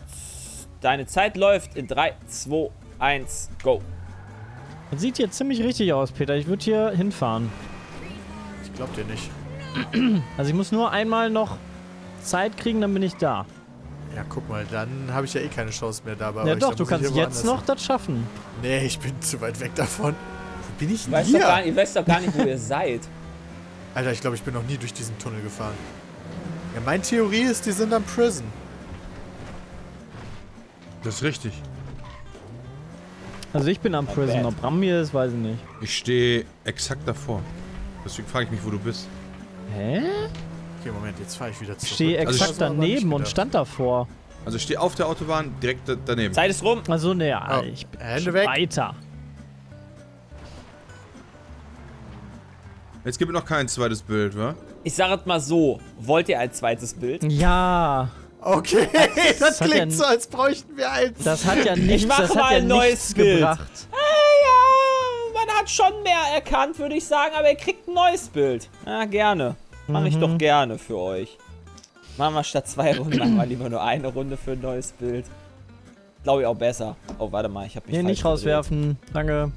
[SPEAKER 1] deine Zeit läuft in 3, 2, 1, go.
[SPEAKER 3] Das sieht hier ziemlich richtig aus, Peter. Ich würde hier hinfahren.
[SPEAKER 4] Ich glaub dir nicht.
[SPEAKER 3] Also ich muss nur einmal noch Zeit kriegen, dann bin ich da.
[SPEAKER 4] Ja, guck mal, dann habe ich ja eh keine Chance mehr dabei.
[SPEAKER 3] ja
[SPEAKER 4] euch.
[SPEAKER 3] doch,
[SPEAKER 4] Da
[SPEAKER 3] du kannst
[SPEAKER 4] hier
[SPEAKER 3] jetzt noch das schaffen.
[SPEAKER 4] hin. Nee, ich bin zu weit weg davon. Wo bin ich
[SPEAKER 1] Ich
[SPEAKER 4] denn
[SPEAKER 1] weiß
[SPEAKER 4] hier?
[SPEAKER 1] doch gar, ihr doch gar nicht, wo ihr seid.
[SPEAKER 4] Alter, ich glaube, ich bin noch nie durch diesen Tunnel gefahren. Ja, meine Theorie ist, die sind am Prison.
[SPEAKER 2] Das ist richtig.
[SPEAKER 3] Also ich bin am Prison.
[SPEAKER 1] bad.
[SPEAKER 3] Ob Bram hier ist, weiß ich nicht.
[SPEAKER 2] Ich stehe exakt davor. Deswegen frage ich mich, wo du bist.
[SPEAKER 3] Hä?
[SPEAKER 4] Okay, Moment, jetzt fahre ich wieder
[SPEAKER 3] Ich
[SPEAKER 4] zurück.
[SPEAKER 3] stehe
[SPEAKER 2] Also
[SPEAKER 3] exakt
[SPEAKER 2] ich-
[SPEAKER 4] Das nicht
[SPEAKER 3] daneben und stand davor.
[SPEAKER 2] Also ich stehe auf der Autobahn direkt da daneben.
[SPEAKER 1] Zeit ist rum.
[SPEAKER 3] Also ne, ja,
[SPEAKER 4] Oh,
[SPEAKER 3] ich bin
[SPEAKER 4] Hände weg.
[SPEAKER 3] weiter.
[SPEAKER 2] Jetzt gibt es noch kein zweites Bild, wa?
[SPEAKER 1] Ich sage es mal so. Wollt ihr ein zweites Bild?
[SPEAKER 3] Ja,
[SPEAKER 4] Okay, *laughs* das, *laughs*
[SPEAKER 3] ja
[SPEAKER 4] klingt
[SPEAKER 3] n-
[SPEAKER 4] so, als bräuchten wir eins.
[SPEAKER 3] das hat ja nichts,
[SPEAKER 1] mach
[SPEAKER 3] das
[SPEAKER 1] mal
[SPEAKER 3] hat ja
[SPEAKER 1] ein neues
[SPEAKER 3] nichts
[SPEAKER 1] Bild.
[SPEAKER 3] gebracht.
[SPEAKER 1] Ja, man hat schon mehr erkannt, würde ich sagen, aber ihr kriegt ein neues Bild. Ja, gerne. Mache ich
[SPEAKER 3] Mhm.
[SPEAKER 1] doch gerne für euch. Machen wir statt zwei Runden, machen wir lieber nur eine Runde für ein neues Bild. Glaube ich auch besser. Oh, warte mal, ich habe mich
[SPEAKER 3] Nee,
[SPEAKER 1] falsch
[SPEAKER 3] nicht rauswerfen. Danke.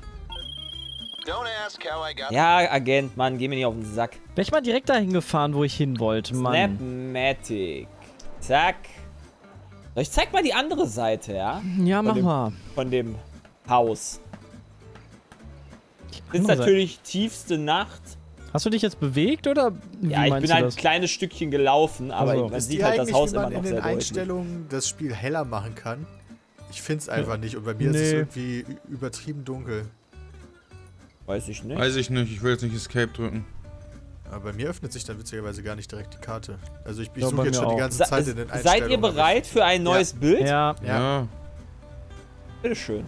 [SPEAKER 1] Ja, Agent, Mann, geh mir nicht auf den Sack.
[SPEAKER 3] Wäre ich mal direkt dahin gefahren, wo ich hin wollte, Mann.
[SPEAKER 1] Snapmatic. Zack. So, ich zeig mal die andere Seite, ja?
[SPEAKER 3] Ja, mach
[SPEAKER 1] dem-
[SPEAKER 3] mal.
[SPEAKER 1] Von dem Haus. Ist natürlich tiefste Nacht.
[SPEAKER 3] Hast du dich jetzt bewegt oder wie
[SPEAKER 1] Ja, ich bin
[SPEAKER 3] du
[SPEAKER 1] halt ein
[SPEAKER 3] das?
[SPEAKER 1] kleines Stückchen gelaufen, aber
[SPEAKER 3] Also.
[SPEAKER 1] man sieht halt das Haus
[SPEAKER 4] wie
[SPEAKER 1] immer
[SPEAKER 4] man
[SPEAKER 1] noch
[SPEAKER 4] in
[SPEAKER 1] sehr
[SPEAKER 4] den
[SPEAKER 1] deutlich.
[SPEAKER 4] Einstellungen das Spiel heller machen kann? Ich find's einfach nicht und bei mir ist es
[SPEAKER 3] Nee.
[SPEAKER 4] irgendwie übertrieben dunkel.
[SPEAKER 1] Weiß ich nicht.
[SPEAKER 2] Weiß ich nicht, ich will jetzt nicht Escape drücken.
[SPEAKER 4] Aber bei mir öffnet sich dann witzigerweise gar nicht direkt die Karte. Also ich, ich
[SPEAKER 3] Ja,
[SPEAKER 4] suche jetzt schon die
[SPEAKER 3] auch.
[SPEAKER 4] ganze
[SPEAKER 1] Sa
[SPEAKER 4] Zeit in den Einstellungen.
[SPEAKER 1] seid ihr bereit für ein neues Bild?
[SPEAKER 3] Ja,
[SPEAKER 4] Ja.
[SPEAKER 2] Ja.
[SPEAKER 1] Bitteschön.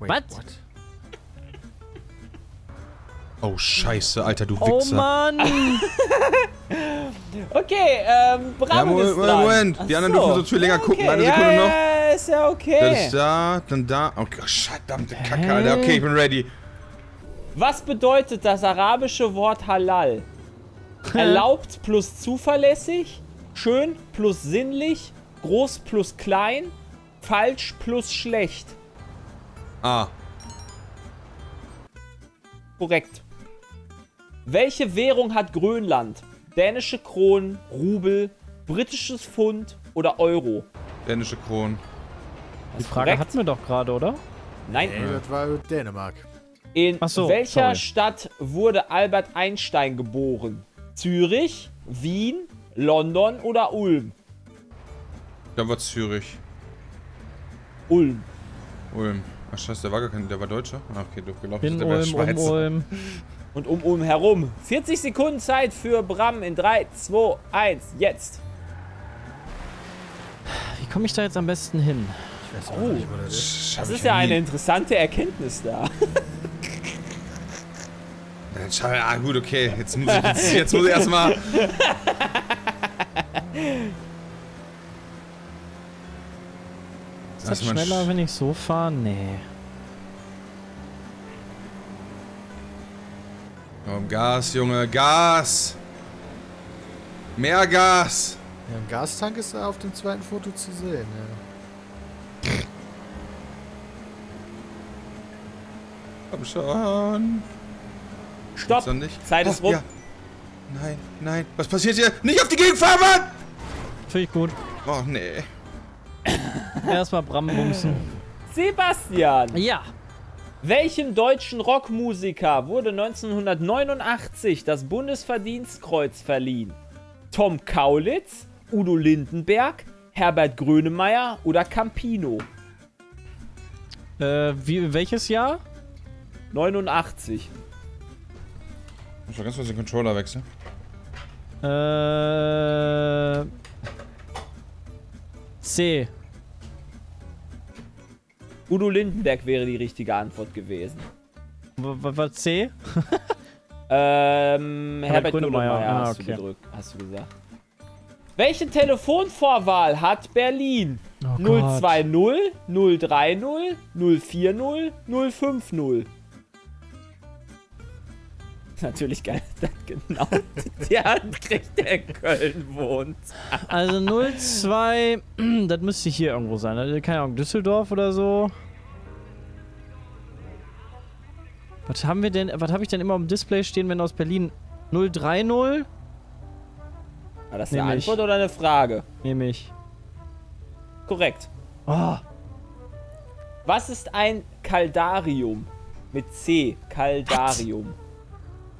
[SPEAKER 4] Wait,
[SPEAKER 3] Was?
[SPEAKER 4] what?
[SPEAKER 2] Oh, scheiße, Alter, du
[SPEAKER 3] Oh
[SPEAKER 2] Wichser.
[SPEAKER 3] Mann! *laughs*
[SPEAKER 1] Okay, ähm, Bravo
[SPEAKER 2] Ja, Moment,
[SPEAKER 1] ist
[SPEAKER 2] Moment. Moment. Die anderen dürfen so viel länger
[SPEAKER 1] Ja,
[SPEAKER 2] gucken.
[SPEAKER 1] okay.
[SPEAKER 2] Eine
[SPEAKER 1] ja,
[SPEAKER 2] Sekunde noch.
[SPEAKER 1] Ja, ist ja
[SPEAKER 2] Das
[SPEAKER 1] okay.
[SPEAKER 2] ist da, dann da. Okay, oh, verdammte Kacke? Alter. Okay, ich bin ready.
[SPEAKER 1] Was bedeutet das arabische Wort Halal? Erlaubt plus zuverlässig, schön plus sinnlich, groß plus klein, falsch plus schlecht.
[SPEAKER 2] Ah.
[SPEAKER 1] Korrekt. Welche Währung hat Grönland? Dänische Kronen, Rubel, britisches Pfund oder Euro?
[SPEAKER 2] Dänische Kronen.
[SPEAKER 3] Die Frage
[SPEAKER 1] korrekt?
[SPEAKER 3] hatten wir doch gerade, oder?
[SPEAKER 1] Nein.
[SPEAKER 4] Nee, das war Dänemark.
[SPEAKER 1] In
[SPEAKER 3] so,
[SPEAKER 1] welcher
[SPEAKER 3] sorry.
[SPEAKER 1] Stadt wurde Albert Einstein geboren? Zürich, Wien, London oder Ulm?
[SPEAKER 2] Da war Zürich.
[SPEAKER 1] Ulm.
[SPEAKER 2] Ulm. Ach scheiße, der war gar kein, der war Deutscher? Ach, okay, doof gelaufen. Der
[SPEAKER 3] Ulm,
[SPEAKER 2] Schweizer.
[SPEAKER 3] Ulm. *laughs*
[SPEAKER 1] Und um Ulm herum. 40 Sekunden Zeit für Bram in 3, 2, 1, jetzt.
[SPEAKER 3] Wie komme ich da jetzt am besten hin?
[SPEAKER 4] Ich weiß auch
[SPEAKER 1] Oh.
[SPEAKER 4] nicht, wo das ist.
[SPEAKER 2] Schaff
[SPEAKER 1] Das ist ja
[SPEAKER 2] nie.
[SPEAKER 1] eine interessante Erkenntnis da. *laughs*
[SPEAKER 2] Ah, gut, okay. Jetzt muss ich, jetzt, jetzt muss ich erstmal.
[SPEAKER 3] Ist das schneller, wenn ich so fahre? Nee.
[SPEAKER 2] Komm, Gas, Junge, Gas! Mehr Gas!
[SPEAKER 4] Ja, ein Gastank ist da auf dem zweiten Foto zu sehen. Ja.
[SPEAKER 2] Komm schon.
[SPEAKER 1] Stopp. Zeit ist
[SPEAKER 2] Oh,
[SPEAKER 1] rum.
[SPEAKER 2] ja. Nein, nein. Was passiert hier? Nicht auf die Gegenfahrbahn!
[SPEAKER 3] Finde ich gut.
[SPEAKER 2] Oh, nee.
[SPEAKER 3] Erstmal Bram bumsen.
[SPEAKER 1] Sebastian.
[SPEAKER 3] Ja.
[SPEAKER 1] Welchem deutschen Rockmusiker wurde 1989 das Bundesverdienstkreuz verliehen? Tom Kaulitz, Udo Lindenberg, Herbert Grönemeyer oder Campino?
[SPEAKER 3] Äh, wie, welches Jahr?
[SPEAKER 1] 89.
[SPEAKER 2] Ich muss mal ganz kurz den Controller wechseln.
[SPEAKER 3] Äh. C.
[SPEAKER 1] Udo Lindenberg wäre die richtige Antwort gewesen.
[SPEAKER 3] Was C? *laughs*
[SPEAKER 1] Ähm, Herbert
[SPEAKER 3] Grönemeyer.
[SPEAKER 1] Grönemeyer
[SPEAKER 3] Ah,
[SPEAKER 1] hast
[SPEAKER 3] okay.
[SPEAKER 1] du gedrückt, hast du gesagt. Welche Telefonvorwahl hat Berlin?
[SPEAKER 3] Oh Gott.
[SPEAKER 1] 020, 030, 040, 050. *laughs* Natürlich geil, *laughs* dass genau die Hand kriegt, der in Köln wohnt.
[SPEAKER 3] Also 02. *clears throat* das müsste hier irgendwo sein. Also, keine Ahnung, Düsseldorf oder so. Was haben wir denn? Was habe ich denn immer auf dem Display stehen, wenn aus Berlin 030?
[SPEAKER 1] War das eine
[SPEAKER 3] Nehm ich.
[SPEAKER 1] Antwort oder eine Frage?
[SPEAKER 3] Nehme ich.
[SPEAKER 1] Korrekt.
[SPEAKER 3] Oh,
[SPEAKER 1] Was ist ein Kaldarium? Mit C. Kaldarium.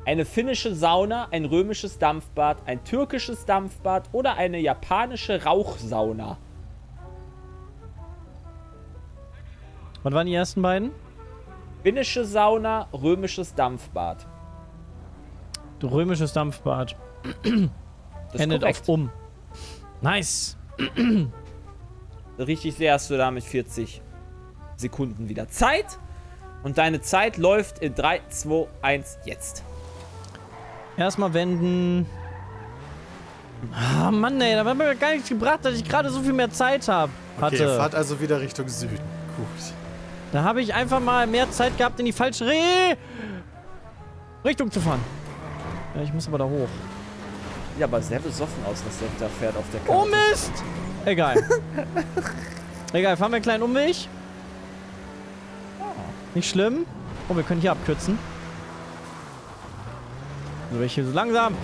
[SPEAKER 1] Eine finnische Sauna, ein römisches Dampfbad, ein türkisches Dampfbad oder eine japanische Rauchsauna?
[SPEAKER 3] was waren die ersten beiden?
[SPEAKER 1] Finnische Sauna, römisches Dampfbad.
[SPEAKER 3] Römisches Dampfbad.
[SPEAKER 1] Das
[SPEAKER 3] Endet
[SPEAKER 1] korrekt.
[SPEAKER 3] auf um. Nice.
[SPEAKER 1] Richtig sehr hast du damit 40 Sekunden wieder Zeit. Und deine Zeit läuft in 3, 2, 1, jetzt.
[SPEAKER 3] Erstmal wenden. Ah, Mann, ey, da hat mir gar nichts gebracht, dass ich gerade so viel mehr Zeit habe.
[SPEAKER 4] Okay,
[SPEAKER 3] Hatte.
[SPEAKER 4] fahrt also wieder Richtung Süden. Gut.
[SPEAKER 3] Da habe ich einfach mal mehr Zeit gehabt, in die falsche Re Richtung zu fahren. Ja, ich muss aber da hoch.
[SPEAKER 1] Ja, aber sehr besoffen aus, was der da fährt auf der
[SPEAKER 3] Oh
[SPEAKER 1] Karte.
[SPEAKER 3] Mist! Egal. *laughs* Egal, fahren wir einen kleinen Umweg. Nicht schlimm. Oh, wir können hier abkürzen. So, welche so langsam.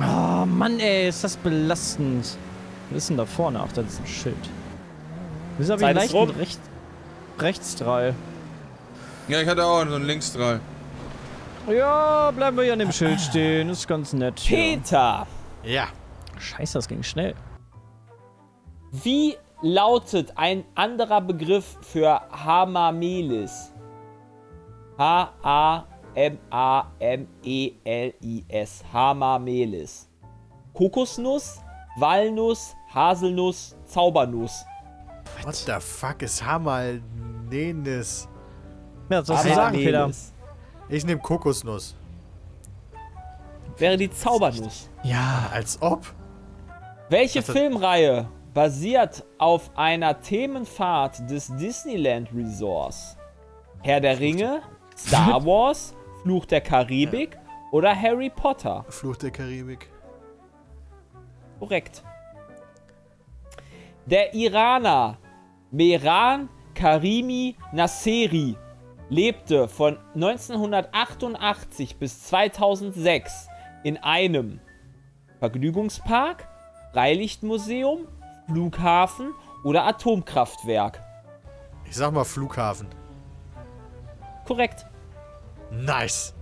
[SPEAKER 3] Oh Mann, ey, ist das belastend. Was ist denn da vorne? Ach, das ist ein Schild. Ich einen
[SPEAKER 1] ist
[SPEAKER 3] leichten
[SPEAKER 1] rum.
[SPEAKER 3] Recht Rechtsdrall?
[SPEAKER 2] Ja, ich hatte auch so einen Linksdrall.
[SPEAKER 3] Ja, bleiben wir hier an dem Schild stehen. Ist ganz nett. Hier.
[SPEAKER 1] Peter,
[SPEAKER 4] Ja.
[SPEAKER 3] Scheiße, das ging schnell.
[SPEAKER 1] wie lautet ein anderer Begriff für Hamamelis? H-A-M-A-M-E-L-I-S. Hamamelis. Kokosnuss, Walnuss, Haselnuss, Zaubernuss.
[SPEAKER 4] What the fuck ist Hamal Nenes?
[SPEAKER 3] Ja, was sollst du sagen, Peter?
[SPEAKER 4] Ich nehme Kokosnuss.
[SPEAKER 1] Wäre die Zaubernuss.
[SPEAKER 3] Ja.
[SPEAKER 4] Als ob.
[SPEAKER 1] Welche
[SPEAKER 4] denn?
[SPEAKER 1] Filmreihe basiert auf einer Themenfahrt des Disneyland Resorts? Herr der Ringe, Star Wars, Fluch der Karibik oder Harry Potter?
[SPEAKER 4] Fluch der Karibik.
[SPEAKER 1] Korrekt. Der Iraner Mehran Karimi Nasseri lebte von 1988 bis 2006 in einem Vergnügungspark, Freilichtmuseum, Flughafen oder Atomkraftwerk.
[SPEAKER 4] Ich sag mal Flughafen.
[SPEAKER 1] Korrekt.
[SPEAKER 4] Nice.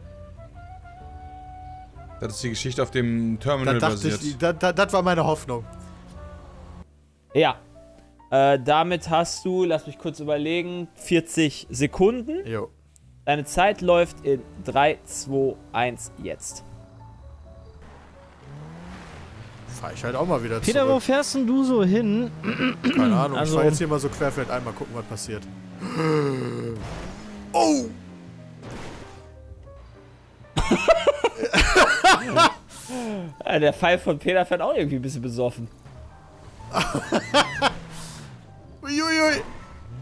[SPEAKER 2] Das ist die Geschichte auf dem
[SPEAKER 4] Da
[SPEAKER 2] Terminal
[SPEAKER 4] dachte
[SPEAKER 2] basiert.
[SPEAKER 4] ich, da, da, das war meine Hoffnung.
[SPEAKER 1] Ja. Äh, damit hast du, lass mich kurz überlegen, 40 Sekunden.
[SPEAKER 4] Jo.
[SPEAKER 1] Deine Zeit läuft in 3, 2, 1, jetzt.
[SPEAKER 4] Fahr ich halt auch mal wieder
[SPEAKER 3] Peter, wo
[SPEAKER 4] zurück.
[SPEAKER 3] fährst denn du so hin?
[SPEAKER 4] Keine Ahnung.
[SPEAKER 3] Also-
[SPEAKER 4] ich fahr jetzt hier mal so querfeld einmal gucken, was passiert. Oh! *laughs*
[SPEAKER 1] Der Pfeil von Peter fährt auch irgendwie ein bisschen besoffen. *laughs*
[SPEAKER 4] Uiuiui!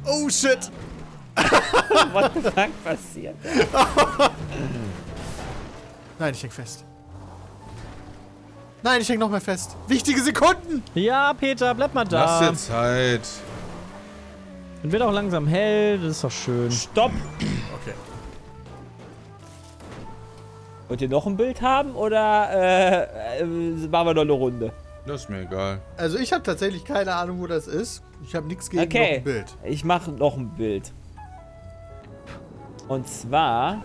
[SPEAKER 4] Oh shit! *laughs*
[SPEAKER 1] What the fuck passiert?
[SPEAKER 4] Nein, ich häng fest. Nein, ich häng noch mehr fest. Wichtige Sekunden!
[SPEAKER 3] Ja, Peter, bleib mal
[SPEAKER 2] Lass
[SPEAKER 3] da.
[SPEAKER 2] dir Zeit.
[SPEAKER 3] Dann wird auch langsam hell, das ist doch schön.
[SPEAKER 1] Stopp!
[SPEAKER 4] Okay.
[SPEAKER 1] Wollt ihr noch ein Bild haben oder äh, äh, machen wir noch eine Runde?
[SPEAKER 2] Das ist mir egal.
[SPEAKER 4] Also ich habe tatsächlich keine Ahnung, wo das ist. Ich habe nichts gegen noch
[SPEAKER 1] Okay,
[SPEAKER 4] ein Bild.
[SPEAKER 1] ich mache noch ein Bild. Und zwar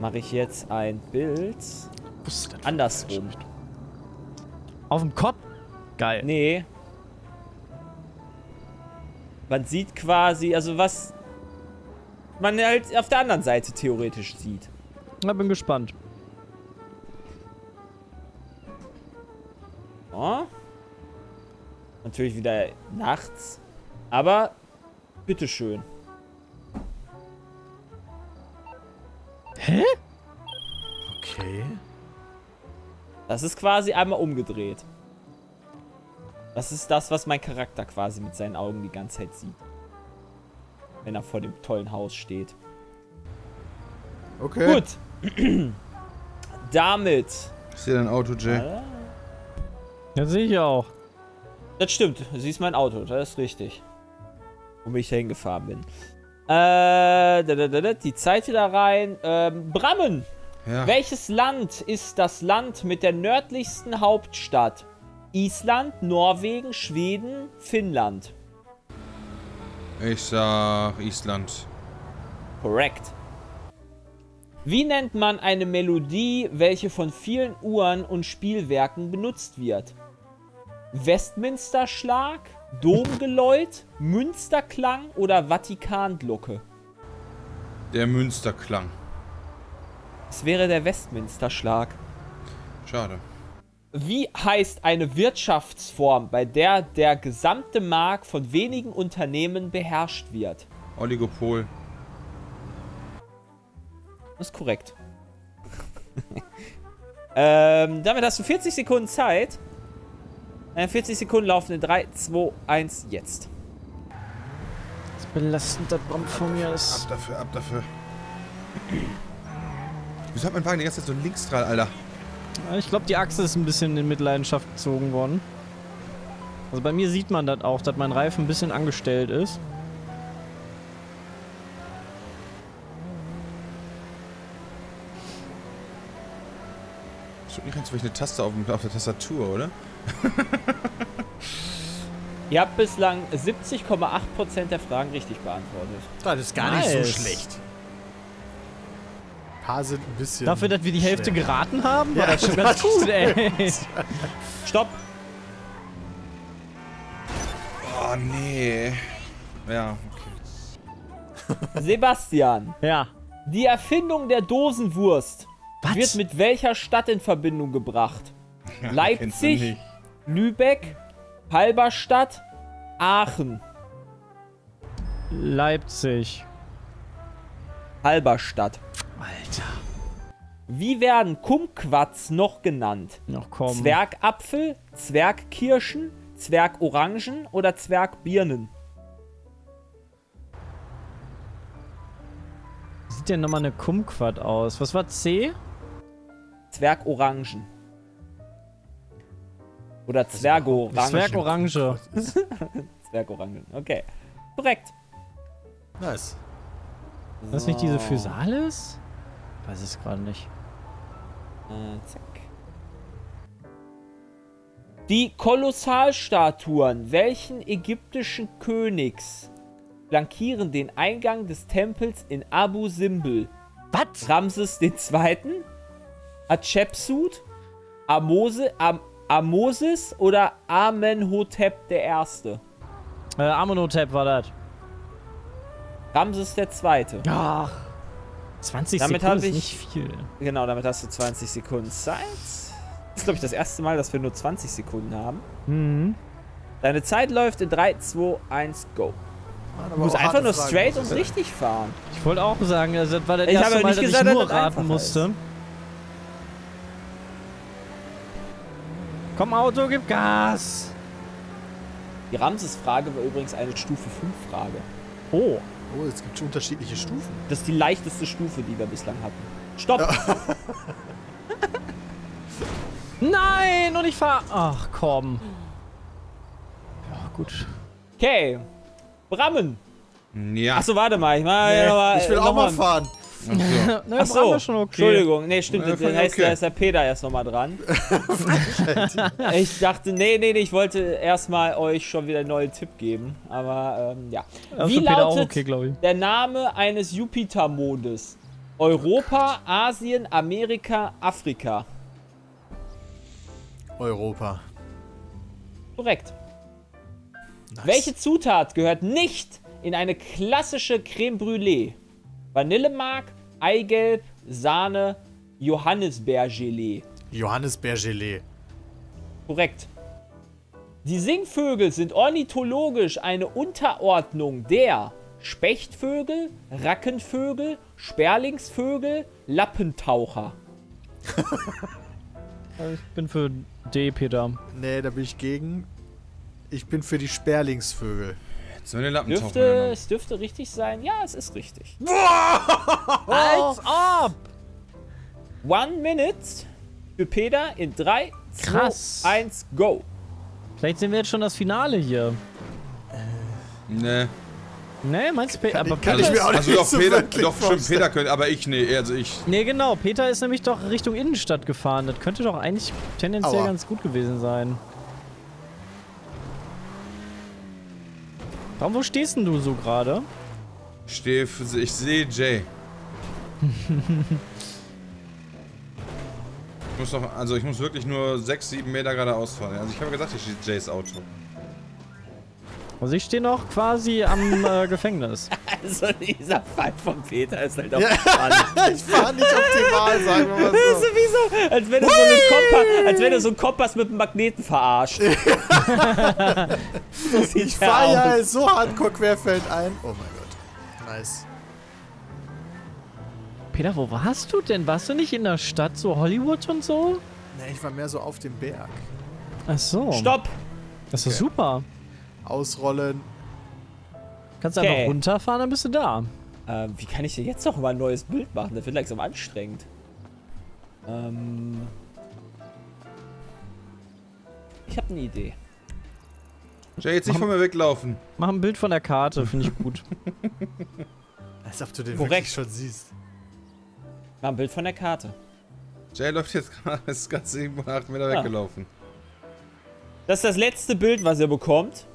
[SPEAKER 1] mache ich jetzt ein Bild andersrum.
[SPEAKER 3] Auf dem Kopf? Geil.
[SPEAKER 1] Nee. Man sieht quasi, also was man halt auf der anderen Seite theoretisch sieht.
[SPEAKER 3] Na, bin gespannt.
[SPEAKER 1] Ja. Natürlich wieder nachts. Aber bitteschön.
[SPEAKER 4] Okay.
[SPEAKER 1] Das ist quasi einmal umgedreht. Das ist das, was mein Charakter quasi mit seinen Augen die ganze Zeit sieht. Wenn er vor dem tollen Haus steht.
[SPEAKER 4] Okay.
[SPEAKER 1] Gut. *clears throat* Damit.
[SPEAKER 2] Ich sehe dein Auto, Jay.
[SPEAKER 1] Äh,
[SPEAKER 3] Ja, sehe ich auch.
[SPEAKER 1] Das stimmt. Du siehst mein Auto. Das ist richtig. Womit ich da hingefahren bin. Äh, da, da, da, da, die Zeit wieder rein. Ähm, Brammen.
[SPEAKER 2] Ja.
[SPEAKER 1] Welches Land ist das Land mit der nördlichsten Hauptstadt? Island, Norwegen, Schweden, Finnland.
[SPEAKER 2] Ich sag Island.
[SPEAKER 1] Korrekt. Wie nennt man eine Melodie, welche von vielen Uhren und Spielwerken benutzt wird? Westminsterschlag, Domgeläut, *laughs* Münsterklang oder Vatikanglocke?
[SPEAKER 2] Der Münsterklang.
[SPEAKER 1] Es wäre der Westminsterschlag.
[SPEAKER 2] Schade.
[SPEAKER 1] Wie heißt eine Wirtschaftsform, bei der der gesamte Markt von wenigen Unternehmen beherrscht wird?
[SPEAKER 2] Oligopol.
[SPEAKER 1] Das ist korrekt. *laughs* ähm, damit hast du 40 Sekunden Zeit. Äh, 40 Sekunden laufen in 3, 2, 1, jetzt.
[SPEAKER 3] Das ist belastend, das Bram vor mir
[SPEAKER 2] Ab
[SPEAKER 3] ist.
[SPEAKER 2] dafür, ab dafür. Wieso hat mein Wagen die ganze Zeit so einen Linksstrahl, Alter?
[SPEAKER 3] Ich glaube, die Achse ist ein bisschen in Mitleidenschaft gezogen worden. Also bei mir sieht man das auch, dass mein Reifen ein bisschen angestellt ist.
[SPEAKER 2] Ich nicht ganz welche Taste auf, auf der Tastatur, oder? *laughs*
[SPEAKER 1] Ihr habt bislang 70,8% der Fragen richtig beantwortet.
[SPEAKER 4] Das ist gar nicht so
[SPEAKER 3] Nice.
[SPEAKER 4] schlecht. Paar sind ein bisschen.
[SPEAKER 3] Dafür, dass wir die Hälfte
[SPEAKER 4] schwer.
[SPEAKER 3] geraten haben, war
[SPEAKER 4] Ja,
[SPEAKER 3] das schon
[SPEAKER 4] das *laughs*
[SPEAKER 3] ganz gut, *laughs* ey.
[SPEAKER 1] Stopp!
[SPEAKER 2] Oh, nee. Ja, okay.
[SPEAKER 1] Sebastian,
[SPEAKER 3] Ja.
[SPEAKER 1] die Erfindung der Dosenwurst
[SPEAKER 3] Was?
[SPEAKER 1] wird mit welcher Stadt in Verbindung gebracht? *laughs* Leipzig. Lübeck, Halberstadt, Aachen.
[SPEAKER 3] Leipzig.
[SPEAKER 1] Halberstadt.
[SPEAKER 3] Alter.
[SPEAKER 1] Wie werden Kumquats noch genannt?
[SPEAKER 3] Noch komm.
[SPEAKER 1] Zwergapfel, Zwergkirschen, Zwergorangen oder Zwergbirnen?
[SPEAKER 3] Wie sieht denn nochmal eine Kumquat aus? Was war C?
[SPEAKER 1] Zwergorangen. Oder Zwergorange. *laughs*
[SPEAKER 3] Zwergorange.
[SPEAKER 1] Zwergorange. Okay. Korrekt.
[SPEAKER 4] Nice.
[SPEAKER 3] Das ist nicht diese
[SPEAKER 1] So.
[SPEAKER 3] Physalis? Weiß es gerade nicht.
[SPEAKER 1] Äh, zack. Die Kolossalstatuen welchen ägyptischen Königs flankieren den Eingang des Tempels in Abu Simbel?
[SPEAKER 3] Was?
[SPEAKER 1] Ramses II., Hatschepsut, Amose, Am, Amosis oder Amenhotep I.?
[SPEAKER 3] Äh, Amenhotep war das.
[SPEAKER 1] Ramses II.
[SPEAKER 3] Ach. 20
[SPEAKER 1] Damit
[SPEAKER 3] Sekunden
[SPEAKER 1] hab
[SPEAKER 3] ist
[SPEAKER 1] ich-
[SPEAKER 3] nicht viel.
[SPEAKER 1] Genau, damit hast du 20 Sekunden Zeit. Das ist, glaube ich, das erste Mal, dass wir nur 20 Sekunden haben.
[SPEAKER 3] Mhm.
[SPEAKER 1] Deine Zeit läuft in 3, 2, 1, go. Du musst einfach nur straight und richtig fahren.
[SPEAKER 3] Ich wollte auch sagen, also das war das
[SPEAKER 1] Ich
[SPEAKER 3] erste
[SPEAKER 1] habe
[SPEAKER 3] Mal,
[SPEAKER 1] nicht
[SPEAKER 3] dass
[SPEAKER 1] gesagt,
[SPEAKER 3] ich
[SPEAKER 1] dass
[SPEAKER 3] nur
[SPEAKER 1] das
[SPEAKER 3] raten musste. Komm, Auto, gib Gas!
[SPEAKER 1] Die Ramses-Frage war übrigens eine Stufe 5-Frage.
[SPEAKER 3] Oh.
[SPEAKER 4] Oh, es gibt schon unterschiedliche Stufen.
[SPEAKER 1] Das ist die leichteste Stufe, die wir bislang hatten. Stopp! *laughs*
[SPEAKER 3] Nein! Und ich fahr. Ach, komm. Ja, gut.
[SPEAKER 1] Okay. Brammen.
[SPEAKER 2] Ja.
[SPEAKER 1] Achso, warte mal. Ich, mach
[SPEAKER 4] Nee,
[SPEAKER 1] mal,
[SPEAKER 4] ich will auch mal fahren.
[SPEAKER 2] Ach so.
[SPEAKER 1] Achso,
[SPEAKER 3] Bram ist schon okay.
[SPEAKER 1] Entschuldigung. Nee, stimmt.
[SPEAKER 2] Ja,
[SPEAKER 1] dann heißt,
[SPEAKER 2] okay.
[SPEAKER 1] da ist der Peter erst nochmal dran. *laughs* ich dachte, nee, nee, nee, ich wollte erstmal euch schon wieder einen neuen Tipp geben. Aber, ähm, ja.
[SPEAKER 3] Ja,
[SPEAKER 1] Wie lautet
[SPEAKER 3] okay,
[SPEAKER 1] der Name eines Jupitermondes? Europa, Asien, Amerika, Afrika.
[SPEAKER 4] Europa.
[SPEAKER 1] Korrekt.
[SPEAKER 4] Nice.
[SPEAKER 1] Welche Zutat gehört nicht in eine klassische Creme Brûlée? Vanillemark, Eigelb, Sahne, Johannisbeergelee.
[SPEAKER 4] Johannisbeergelee.
[SPEAKER 1] Korrekt. Die Singvögel sind ornithologisch eine Unterordnung der Spechtvögel, Rackenvögel, Sperlingsvögel, Lappentaucher. *laughs*
[SPEAKER 3] Ich bin für D, Peter.
[SPEAKER 4] Nee, da bin ich gegen. Ich bin für die Sperlingsvögel.
[SPEAKER 2] Jetzt sollen die Lappen tauchen.
[SPEAKER 1] Dürfte,
[SPEAKER 2] genommen.
[SPEAKER 1] es dürfte richtig sein. Ja, es ist richtig.
[SPEAKER 3] Als ob!
[SPEAKER 1] One minute für Peter in 3, 2,
[SPEAKER 3] Krass.
[SPEAKER 1] 1, go.
[SPEAKER 3] Vielleicht sehen wir jetzt schon das Finale hier.
[SPEAKER 2] Nee.
[SPEAKER 3] Ne, meinst du, Peter? Aber
[SPEAKER 4] kann
[SPEAKER 3] Peter
[SPEAKER 4] ich mir
[SPEAKER 3] ist,
[SPEAKER 4] auch nicht
[SPEAKER 2] Also doch,
[SPEAKER 4] so
[SPEAKER 2] Peter, doch stimmt. Peter könnte, aber ich, nee, also ich.
[SPEAKER 3] Nee, genau. Peter ist nämlich doch Richtung Innenstadt gefahren. Das könnte doch eigentlich tendenziell
[SPEAKER 4] Aua.
[SPEAKER 3] ganz gut gewesen sein. Warum, wo stehst denn du so gerade?
[SPEAKER 2] Ich stehe, für- ich sehe Jay. *laughs* ich muss doch, also ich muss wirklich nur 6, 7 Meter geradeaus fahren. Also ich habe gesagt, ich stehe Jays Auto.
[SPEAKER 3] Also ich stehe noch quasi am äh, Gefängnis. *laughs*
[SPEAKER 1] Also dieser Fall von Peter ist halt auch
[SPEAKER 4] Ja.
[SPEAKER 1] spannend. *laughs*
[SPEAKER 4] Ich fahre nicht optimal, sagen wir mal
[SPEAKER 1] Das ist
[SPEAKER 4] so.
[SPEAKER 1] sowieso, als wenn du so einen Kompass, als wenn du so einen Kompass mit einem Magneten verarscht. *laughs* so
[SPEAKER 4] Ich fahre ja so hardcore querfeld ein. Oh mein Gott. Nice.
[SPEAKER 3] Peter, wo warst du denn? Warst du nicht in der Stadt, so Hollywood und so?
[SPEAKER 4] Nee, ich war mehr so auf dem Berg.
[SPEAKER 3] Ach so.
[SPEAKER 1] Stopp!
[SPEAKER 3] Das ist super.
[SPEAKER 4] Ausrollen.
[SPEAKER 3] Kannst
[SPEAKER 1] Okay.
[SPEAKER 3] einfach runterfahren, dann bist du da.
[SPEAKER 1] Ähm, wie kann ich denn jetzt noch mal ein neues Bild machen? Das wird langsam anstrengend. Ähm. Ich habe eine Idee.
[SPEAKER 2] Jay, jetzt nicht von mir weglaufen.
[SPEAKER 3] Mach ein Bild von der Karte, finde ich gut. *laughs*
[SPEAKER 4] Als ob du den
[SPEAKER 1] Korrekt.
[SPEAKER 4] wirklich schon siehst.
[SPEAKER 1] Mal ein Bild von der Karte.
[SPEAKER 2] Jay läuft jetzt gerade, ist ganz 7, 8 Meter
[SPEAKER 1] Ja.
[SPEAKER 2] weggelaufen.
[SPEAKER 1] Das ist das letzte Bild, was ihr bekommt.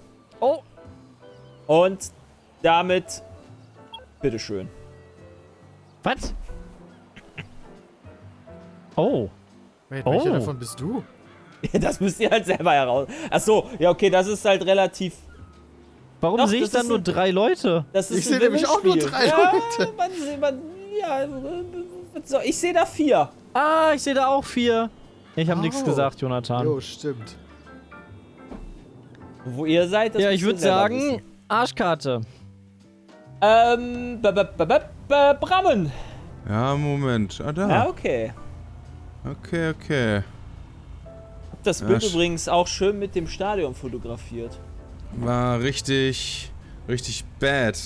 [SPEAKER 1] Und damit. Bitteschön.
[SPEAKER 3] was? Oh.
[SPEAKER 4] Wait,
[SPEAKER 3] Oh.
[SPEAKER 4] welcher davon bist du? *laughs*
[SPEAKER 1] Das müsst ihr halt selber heraus. Achso, ja, okay, das ist halt relativ.
[SPEAKER 3] Warum
[SPEAKER 1] Doch,
[SPEAKER 3] sehe ich dann nur
[SPEAKER 1] ein-
[SPEAKER 3] drei Leute?
[SPEAKER 1] Das ist
[SPEAKER 4] Ich sehe nämlich auch nur drei
[SPEAKER 1] ja,
[SPEAKER 4] Leute.
[SPEAKER 1] Man, man, ja, was soll- ich sehe da vier.
[SPEAKER 3] Ah, ich sehe da auch vier. Ich habe
[SPEAKER 4] Oh.
[SPEAKER 3] nichts gesagt, Jonathan.
[SPEAKER 4] Jo, stimmt.
[SPEAKER 1] Wo ihr seid, das
[SPEAKER 3] ja, ich würde sagen,
[SPEAKER 1] wissen.
[SPEAKER 3] Arschkarte.
[SPEAKER 1] Ähm, b -b -b -b -b Brammen.
[SPEAKER 2] Ja, Moment. Ah, da.
[SPEAKER 1] Ja, okay.
[SPEAKER 2] Okay, okay.
[SPEAKER 1] Hab das
[SPEAKER 2] Ja,
[SPEAKER 1] Bild
[SPEAKER 2] sch-
[SPEAKER 1] übrigens auch schön mit dem Stadion fotografiert.
[SPEAKER 2] War richtig, richtig bad.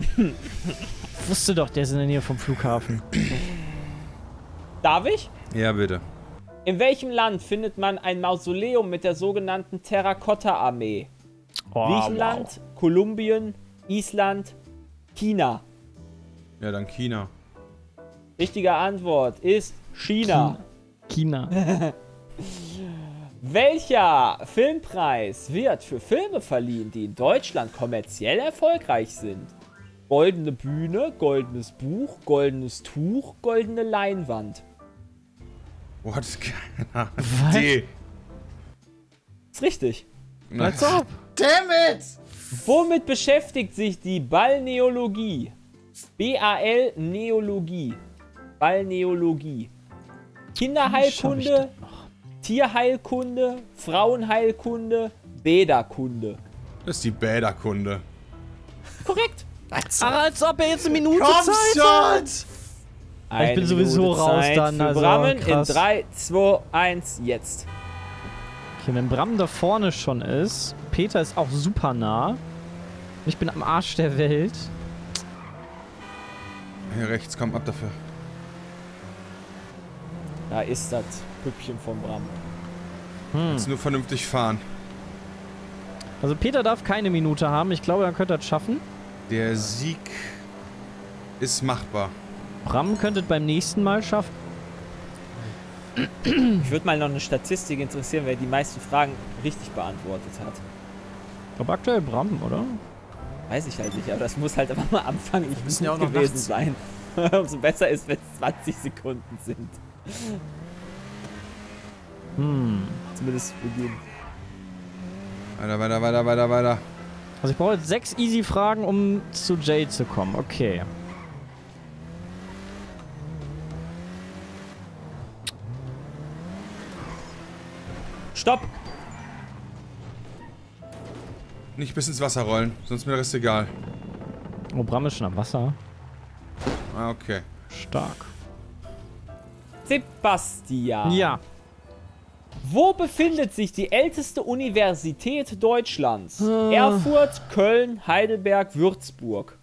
[SPEAKER 3] Ich *laughs* wusste doch, der ist in der Nähe vom Flughafen.
[SPEAKER 1] Darf ich?
[SPEAKER 2] Ja, bitte.
[SPEAKER 1] In welchem Land findet man ein Mausoleum mit der sogenannten Terrakotta-Armee?
[SPEAKER 3] Oh,
[SPEAKER 1] Griechenland, Kolumbien, Island, China.
[SPEAKER 2] Ja, dann China.
[SPEAKER 1] Richtige Antwort ist China.
[SPEAKER 3] China. *laughs*
[SPEAKER 1] Welcher Filmpreis wird für Filme verliehen, die in Deutschland kommerziell erfolgreich sind? Goldene Bühne, goldenes Buch, goldenes Tuch, goldene Leinwand.
[SPEAKER 2] Ist *laughs* keine Idee.
[SPEAKER 1] Ist richtig.
[SPEAKER 2] Als
[SPEAKER 3] ob.
[SPEAKER 4] Damn it!
[SPEAKER 1] Womit beschäftigt sich die Balneologie? B-A-L-Neologie. Balneologie. Kinderheilkunde, Tierheilkunde, Frauenheilkunde, Bäderkunde.
[SPEAKER 2] Das ist die Bäderkunde.
[SPEAKER 1] Korrekt.
[SPEAKER 3] Ach, als ob er jetzt eine Minute
[SPEAKER 4] Komm
[SPEAKER 3] Zeit hat.
[SPEAKER 1] Eine
[SPEAKER 3] bin sowieso
[SPEAKER 1] Minute
[SPEAKER 3] raus
[SPEAKER 1] Zeit
[SPEAKER 3] dann, also
[SPEAKER 1] Brammen
[SPEAKER 3] krass.
[SPEAKER 1] in 3, 2, 1, jetzt.
[SPEAKER 3] Okay, wenn Bram da vorne schon ist, Peter ist auch super nah. Ich bin am Arsch der Welt.
[SPEAKER 2] Hier rechts, komm ab dafür.
[SPEAKER 1] Da ist das Püppchen von Bram.
[SPEAKER 2] Jetzt nur vernünftig fahren.
[SPEAKER 3] Also Peter darf keine Minute haben. Ich glaube, er könnte das schaffen.
[SPEAKER 2] Der Sieg ist machbar.
[SPEAKER 3] Bram könnte es beim nächsten Mal schaffen.
[SPEAKER 1] Ich würde mal noch eine Statistik interessieren, wer die meisten Fragen richtig beantwortet hat.
[SPEAKER 3] Ich glaube aktuell Bram, oder?
[SPEAKER 1] Weiß ich halt nicht, aber das muss halt am Anfang ich
[SPEAKER 4] müssen ja auch noch
[SPEAKER 1] gewesen
[SPEAKER 4] nachts-
[SPEAKER 1] sein. *laughs* Umso besser ist, wenn es 20 Sekunden sind.
[SPEAKER 3] Hm.
[SPEAKER 1] Zumindest Beginn.
[SPEAKER 2] Weiter, weiter, weiter, weiter, weiter.
[SPEAKER 3] Also ich brauche jetzt sechs easy Fragen, um zu Jay zu kommen. Okay.
[SPEAKER 1] Stopp!
[SPEAKER 2] Nicht bis ins Wasser rollen, sonst ist mir der Rest egal.
[SPEAKER 3] Oh, Bram ist schon am Wasser.
[SPEAKER 2] Ah, okay.
[SPEAKER 3] Stark.
[SPEAKER 1] Sebastian.
[SPEAKER 3] Ja.
[SPEAKER 1] Wo befindet sich die älteste Universität Deutschlands? Erfurt, Köln, Heidelberg, Würzburg.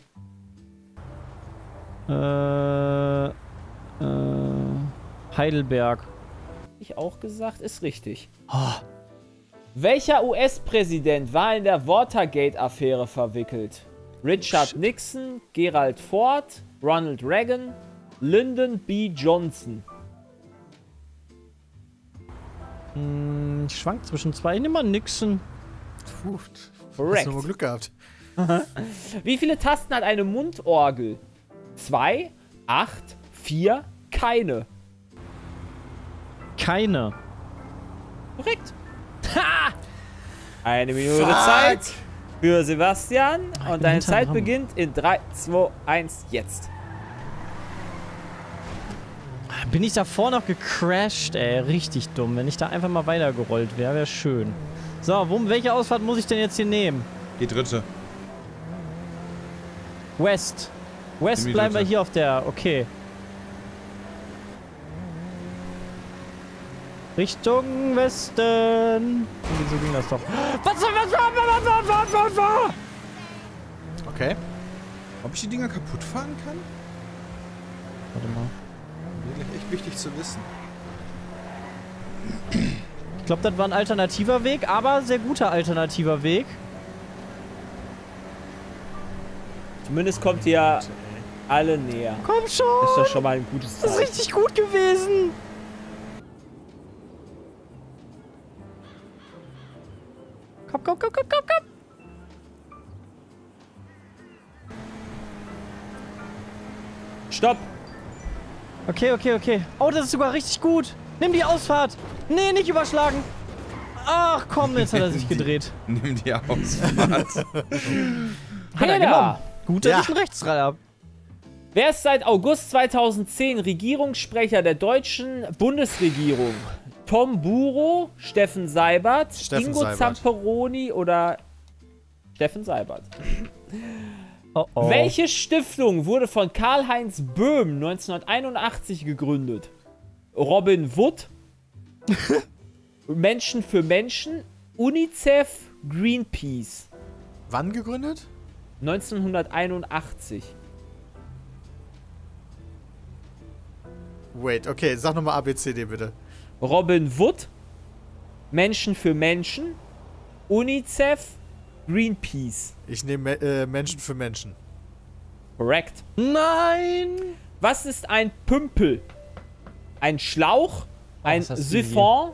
[SPEAKER 3] Äh, äh, Heidelberg.
[SPEAKER 1] Ich auch gesagt, ist richtig. Welcher US-Präsident war in der Watergate-Affäre verwickelt? Richard Nixon, Gerald Ford, Ronald Reagan, Lyndon B. Johnson.
[SPEAKER 3] Hm, ich schwank zwischen zwei. Ich nehme mal Nixon.
[SPEAKER 4] Puh, hast
[SPEAKER 1] Korrekt.
[SPEAKER 4] du Glück gehabt. *laughs*
[SPEAKER 1] Wie viele Tasten hat eine Mundorgel? Zwei, acht, vier, keine.
[SPEAKER 3] Keine.
[SPEAKER 1] Korrekt. Ha! Eine Minute
[SPEAKER 4] Fuck.
[SPEAKER 1] Zeit für Sebastian.
[SPEAKER 3] bin
[SPEAKER 1] Und deine Zeit beginnt in 3, 2, 1, jetzt.
[SPEAKER 3] Bin ich davor noch gecrashed, ey. Richtig dumm. Wenn ich da einfach mal weitergerollt wäre, wäre schön. So, wo, welche Ausfahrt muss ich denn jetzt hier nehmen?
[SPEAKER 2] Die dritte.
[SPEAKER 3] West. West bleiben wir
[SPEAKER 2] dritte.
[SPEAKER 3] hier auf der. Okay. Richtung Westen. Wieso ging das doch? Was, was, was, was, was, was, was, was?
[SPEAKER 4] Okay.
[SPEAKER 2] Ob ich die Dinger kaputt fahren kann?
[SPEAKER 3] Warte mal.
[SPEAKER 2] Wäre echt wichtig zu wissen.
[SPEAKER 3] Ich glaube, das war ein alternativer Weg, aber sehr guter alternativer Weg.
[SPEAKER 1] Zumindest kommt ihr alle näher.
[SPEAKER 3] Komm schon!
[SPEAKER 1] Das Ist doch schon mal ein gutes Zeichen.
[SPEAKER 3] Das ist richtig gut gewesen. Komm, komm, komm, komm, komm, komm.
[SPEAKER 1] Stopp!
[SPEAKER 3] Okay, okay, okay. Oh, das ist sogar richtig gut. Nimm die Ausfahrt. Nee, nicht überschlagen. Ach komm, jetzt hat er sich
[SPEAKER 2] Die- *laughs*
[SPEAKER 3] gedreht.
[SPEAKER 2] Nimm die Ausfahrt.
[SPEAKER 3] Hat er genommen. Gut, dass
[SPEAKER 4] Ja.
[SPEAKER 3] ich einen Rechtsrad hab.
[SPEAKER 1] Wer ist seit August 2010 Regierungssprecher der deutschen Bundesregierung? Tom Buro, Steffen Seibert,
[SPEAKER 4] Steffen
[SPEAKER 1] Ingo
[SPEAKER 4] Seibert.
[SPEAKER 1] Zamperoni oder Steffen Seibert? *laughs*
[SPEAKER 3] Oh, oh.
[SPEAKER 1] Welche Stiftung wurde von Karl-Heinz Böhm 1981 gegründet? Robin Wood, *laughs* Menschen für Menschen, UNICEF, Greenpeace.
[SPEAKER 4] Wann gegründet?
[SPEAKER 1] 1981.
[SPEAKER 4] Wait, okay, sag nochmal ABCD bitte.
[SPEAKER 1] Robin Wood, Menschen für Menschen, UNICEF, Greenpeace.
[SPEAKER 4] Ich nehme äh, Menschen für Menschen.
[SPEAKER 1] Korrekt.
[SPEAKER 3] Nein!
[SPEAKER 1] Was ist ein Pümpel? Ein Schlauch, ein
[SPEAKER 3] hast du
[SPEAKER 1] Siphon,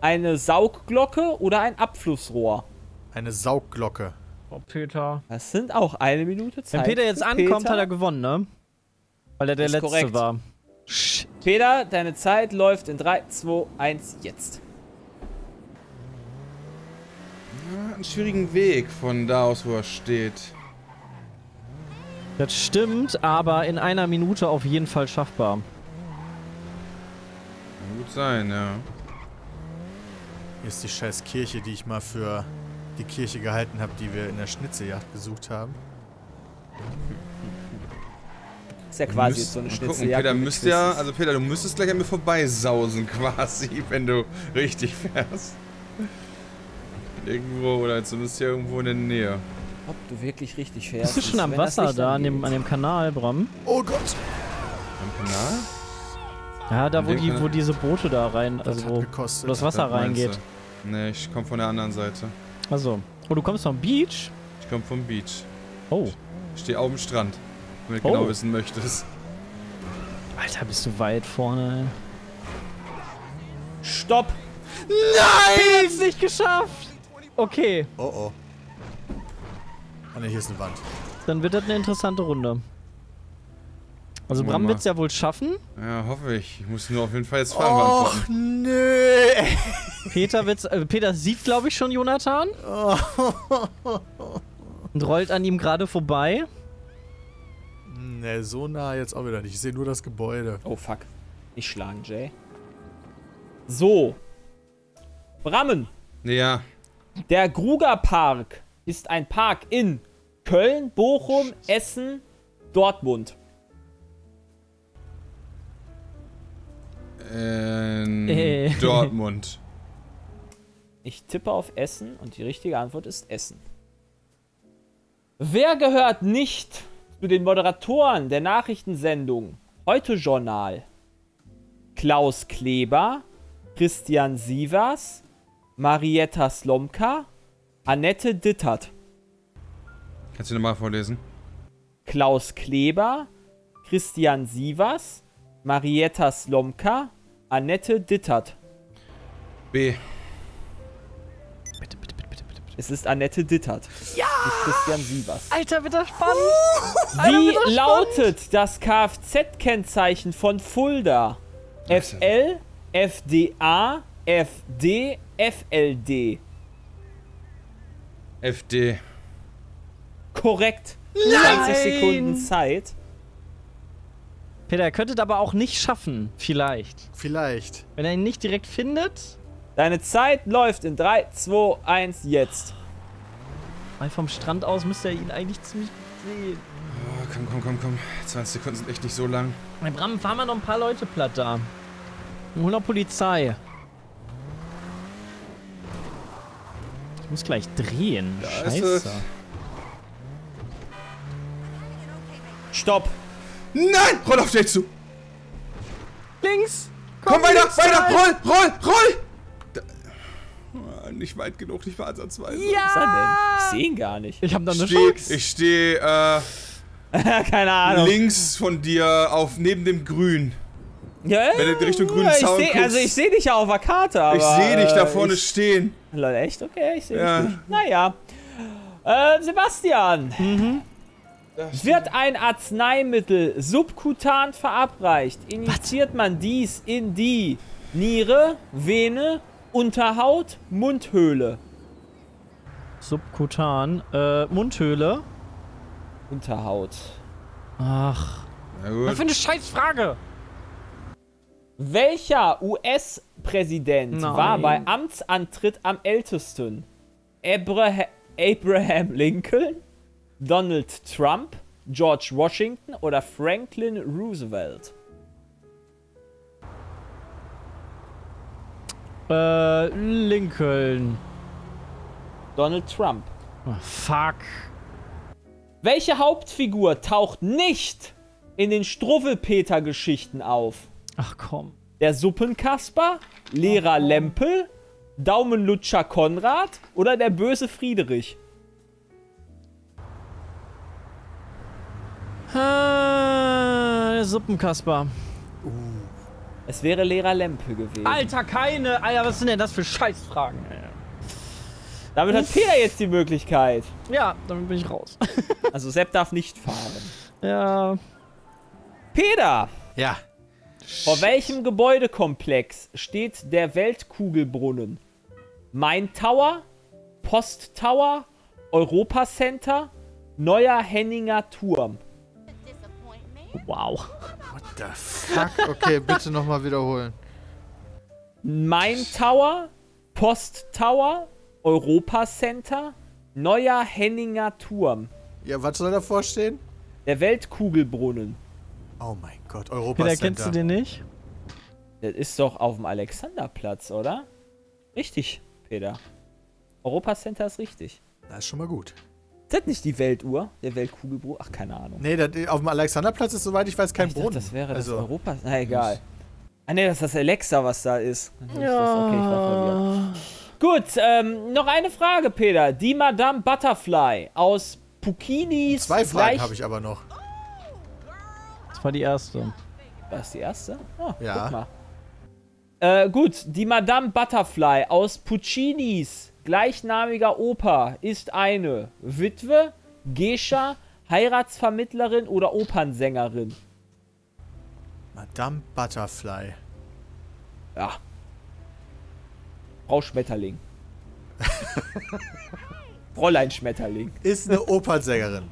[SPEAKER 1] eine Saugglocke oder ein Abflussrohr?
[SPEAKER 4] Eine Saugglocke.
[SPEAKER 3] Oh, Peter.
[SPEAKER 1] Das sind auch eine Minute Zeit.
[SPEAKER 3] Wenn Peter jetzt ankommt,
[SPEAKER 1] Peter.
[SPEAKER 3] hat er gewonnen, ne? Weil er der
[SPEAKER 1] Ist
[SPEAKER 3] Letzte
[SPEAKER 1] korrekt.
[SPEAKER 3] war. Shit.
[SPEAKER 1] Peter, deine Zeit läuft in 3, 2, 1, jetzt.
[SPEAKER 2] Ja, einen schwierigen Weg von da aus, wo er steht.
[SPEAKER 3] Das stimmt, aber in einer Minute auf jeden Fall schaffbar.
[SPEAKER 2] Kann gut sein, ja.
[SPEAKER 4] Hier ist die scheiß Kirche, die ich mal für die Kirche gehalten habe, die wir in der Schnitzeljagd besucht haben.
[SPEAKER 1] Ist ja quasi
[SPEAKER 2] Müsst-
[SPEAKER 1] so eine
[SPEAKER 2] mal gucken,
[SPEAKER 1] Schnitzeljagd.
[SPEAKER 2] Peter
[SPEAKER 1] mit
[SPEAKER 2] müsste ja, also Peter, du müsstest gleich an mir vorbeisausen *laughs* quasi, wenn du richtig fährst. Irgendwo oder zumindest hier irgendwo in der Nähe.
[SPEAKER 1] Ob du wirklich richtig fährst.
[SPEAKER 3] Bist du schon am
[SPEAKER 1] das
[SPEAKER 3] Wasser da, an dem, an dem Kanal, Bram?
[SPEAKER 4] Oh Gott!
[SPEAKER 2] Am Kanal?
[SPEAKER 3] Ja, da, wo, die,
[SPEAKER 2] Kanal?
[SPEAKER 3] wo diese Boote da rein,
[SPEAKER 4] Das
[SPEAKER 3] also
[SPEAKER 4] hat
[SPEAKER 3] wo,
[SPEAKER 4] gekostet.
[SPEAKER 3] wo das Wasser
[SPEAKER 2] Das
[SPEAKER 3] reingeht.
[SPEAKER 2] Nee, ich komme von der anderen Seite.
[SPEAKER 3] Also. Oh, du kommst vom Beach?
[SPEAKER 2] Ich komme vom Beach.
[SPEAKER 3] Oh.
[SPEAKER 2] Ich stehe auf dem Strand. Wenn du
[SPEAKER 3] Oh.
[SPEAKER 2] genau wissen möchtest.
[SPEAKER 3] Alter, bist du weit vorne.
[SPEAKER 1] Stopp!
[SPEAKER 3] Peter hat's nicht geschafft! Okay,
[SPEAKER 4] Oh oh. Ah ne, hier ist eine Wand.
[SPEAKER 3] dann wird das eine interessante Runde. Also Bram wird's ja wohl schaffen.
[SPEAKER 2] Ja, hoffe ich. Ich muss nur auf jeden Fall jetzt fahren
[SPEAKER 4] Och, nö! *laughs*
[SPEAKER 3] Peter wird's, äh, Peter sieht, glaube ich, schon Jonathan. Und rollt an ihm gerade vorbei.
[SPEAKER 4] Ne, so nah jetzt auch wieder nicht. Ich sehe nur das Gebäude.
[SPEAKER 1] Oh fuck. Ich schlagen, Jay. So. Brammen.
[SPEAKER 2] Ja,
[SPEAKER 1] Der Gruger Park ist ein Park in Köln, Bochum, Essen, Dortmund.
[SPEAKER 2] in
[SPEAKER 3] Äh. *laughs*
[SPEAKER 2] Dortmund.
[SPEAKER 1] Ich tippe auf Essen und die richtige Antwort ist Essen. Wer gehört nicht zu den Moderatoren der Nachrichtensendung Heute Journal? Klaus Kleber, Christian Sievers, Marietta Slomka, Annette Dittert.
[SPEAKER 2] Kannst du nochmal vorlesen?
[SPEAKER 1] Klaus Kleber, Christian Sievers, Marietta Slomka, Annette Dittert.
[SPEAKER 2] B.
[SPEAKER 1] Es ist Annette Dittert. Ja! Nicht Christian Sievers.
[SPEAKER 3] Alter, wird das spannend!
[SPEAKER 1] Wie lautet das Kfz-Kennzeichen von Fulda? FL, FDA, FD, FLD.
[SPEAKER 2] FD.
[SPEAKER 1] Korrekt.
[SPEAKER 3] Nein!
[SPEAKER 1] 20 Sekunden Zeit.
[SPEAKER 3] Peter, er könnte es aber auch nicht schaffen. Vielleicht.
[SPEAKER 4] Vielleicht.
[SPEAKER 3] Wenn er ihn nicht direkt findet.
[SPEAKER 1] Deine Zeit läuft in 3, 2, 1, jetzt.
[SPEAKER 3] Weil vom Strand aus müsste er ihn eigentlich ziemlich gut sehen.
[SPEAKER 2] Oh, komm, komm, komm, komm. 20 Sekunden sind echt nicht so lang.
[SPEAKER 3] Bei Bram fahren wir noch ein paar Leute platt da. Holen noch Polizei. Ich muss gleich drehen.
[SPEAKER 2] Da ist
[SPEAKER 3] Scheiße.
[SPEAKER 1] Stopp.
[SPEAKER 2] Nein! Roll auf Jay zu!
[SPEAKER 3] Links!
[SPEAKER 2] Komm, weiter,
[SPEAKER 3] Polizei!
[SPEAKER 2] weiter! Roll, roll, roll! Da. Nicht weit genug, nicht mal ansatzweise.
[SPEAKER 1] Was ist er denn?
[SPEAKER 3] Ja!
[SPEAKER 1] Ich sehe ihn gar nicht.
[SPEAKER 3] Ich hab noch eine
[SPEAKER 2] Ich stehe
[SPEAKER 3] Chance.
[SPEAKER 2] ich steh, äh, *laughs*
[SPEAKER 1] Keine Ahnung.
[SPEAKER 2] links von dir auf neben dem Grün.
[SPEAKER 1] Ja,
[SPEAKER 2] Wenn du in Richtung grünen
[SPEAKER 1] ich
[SPEAKER 2] Zaun
[SPEAKER 1] seh,
[SPEAKER 2] guckst.
[SPEAKER 1] Also ich sehe dich ja auf der Karte, aber...
[SPEAKER 2] ich sehe dich da
[SPEAKER 1] äh,
[SPEAKER 2] vorne
[SPEAKER 1] Ich,
[SPEAKER 2] stehen.
[SPEAKER 1] Leute, echt? Okay, ich sehe
[SPEAKER 2] Ja.
[SPEAKER 1] dich nicht. Naja. Äh, Sebastian. Wird ein Arzneimittel subkutan verabreicht, injiziert man dies in die Niere, Vene, Unterhaut, Mundhöhle.
[SPEAKER 3] Subkutan. Äh, Mundhöhle.
[SPEAKER 1] Unterhaut.
[SPEAKER 3] Ach.
[SPEAKER 2] Na
[SPEAKER 3] Was für eine Scheißfrage.
[SPEAKER 1] Welcher US-Präsident war bei Amtsantritt am ältesten? Abraha Abraham Lincoln, Donald Trump, George Washington oder Franklin Roosevelt?
[SPEAKER 3] Äh, Lincoln.
[SPEAKER 1] Donald Trump.
[SPEAKER 3] Oh, fuck.
[SPEAKER 1] Welche Hauptfigur taucht nicht in den Struwwelpeter-Geschichten auf?
[SPEAKER 3] Ach komm.
[SPEAKER 1] Der Suppenkasper, Lehrer Lempel, Daumenlutscher Konrad oder der böse Friedrich?
[SPEAKER 3] Ah, der Suppenkasper.
[SPEAKER 1] Es wäre Lehrer Lempel gewesen.
[SPEAKER 3] Alter, keine. Alter, was sind denn das für Scheißfragen?
[SPEAKER 1] Damit hat Peter jetzt die Möglichkeit.
[SPEAKER 3] Ja, damit bin ich raus. *laughs*
[SPEAKER 1] Also Sepp darf nicht fahren.
[SPEAKER 3] ja.
[SPEAKER 1] Peter,
[SPEAKER 4] Ja.
[SPEAKER 1] vor welchem Gebäudekomplex steht der Weltkugelbrunnen? Main Tower, Post Tower, Europa Center, Neuer Henninger Turm.
[SPEAKER 3] Wow.
[SPEAKER 4] What the fuck? Okay, bitte nochmal wiederholen.
[SPEAKER 1] Main Tower, Post Tower, Europa Center, Neuer Henninger Turm.
[SPEAKER 4] Ja, was soll davor stehen?
[SPEAKER 1] Der Weltkugelbrunnen.
[SPEAKER 4] Oh mein Gott, Europa
[SPEAKER 3] Peter,
[SPEAKER 4] Center.
[SPEAKER 3] kennst du den nicht?
[SPEAKER 1] Das ist doch auf dem Alexanderplatz, oder? Richtig, Peter. Europa Center ist richtig.
[SPEAKER 4] Das ist schon mal gut.
[SPEAKER 1] Ist das nicht die Weltuhr? Der Weltkugelbrunnen? Ach, keine Ahnung.
[SPEAKER 4] Nee, das, auf dem Alexanderplatz ist, soweit ich weiß, kein
[SPEAKER 1] ich dachte,
[SPEAKER 4] Brunnen.
[SPEAKER 1] das wäre das
[SPEAKER 4] also,
[SPEAKER 1] Europa. Na egal. Ah ne, das ist das Alexa, was da ist. Das- Okay, ich war verwirrt. Gut, ähm, noch eine Frage, Peter. Die Madame Butterfly aus Pukinis.
[SPEAKER 4] Zwei Fragen habe ich aber noch.
[SPEAKER 3] Das war die erste.
[SPEAKER 1] Das ist die erste? Oh,
[SPEAKER 4] Ja.
[SPEAKER 1] Guck mal. Äh, gut, die Madame Butterfly aus Puccinis gleichnamiger Oper ist eine Witwe, Gescha, Heiratsvermittlerin oder Opernsängerin.
[SPEAKER 4] Madame Butterfly.
[SPEAKER 1] Ja. Frau Schmetterling. *laughs* Fräulein Schmetterling.
[SPEAKER 4] Ist eine Opernsängerin.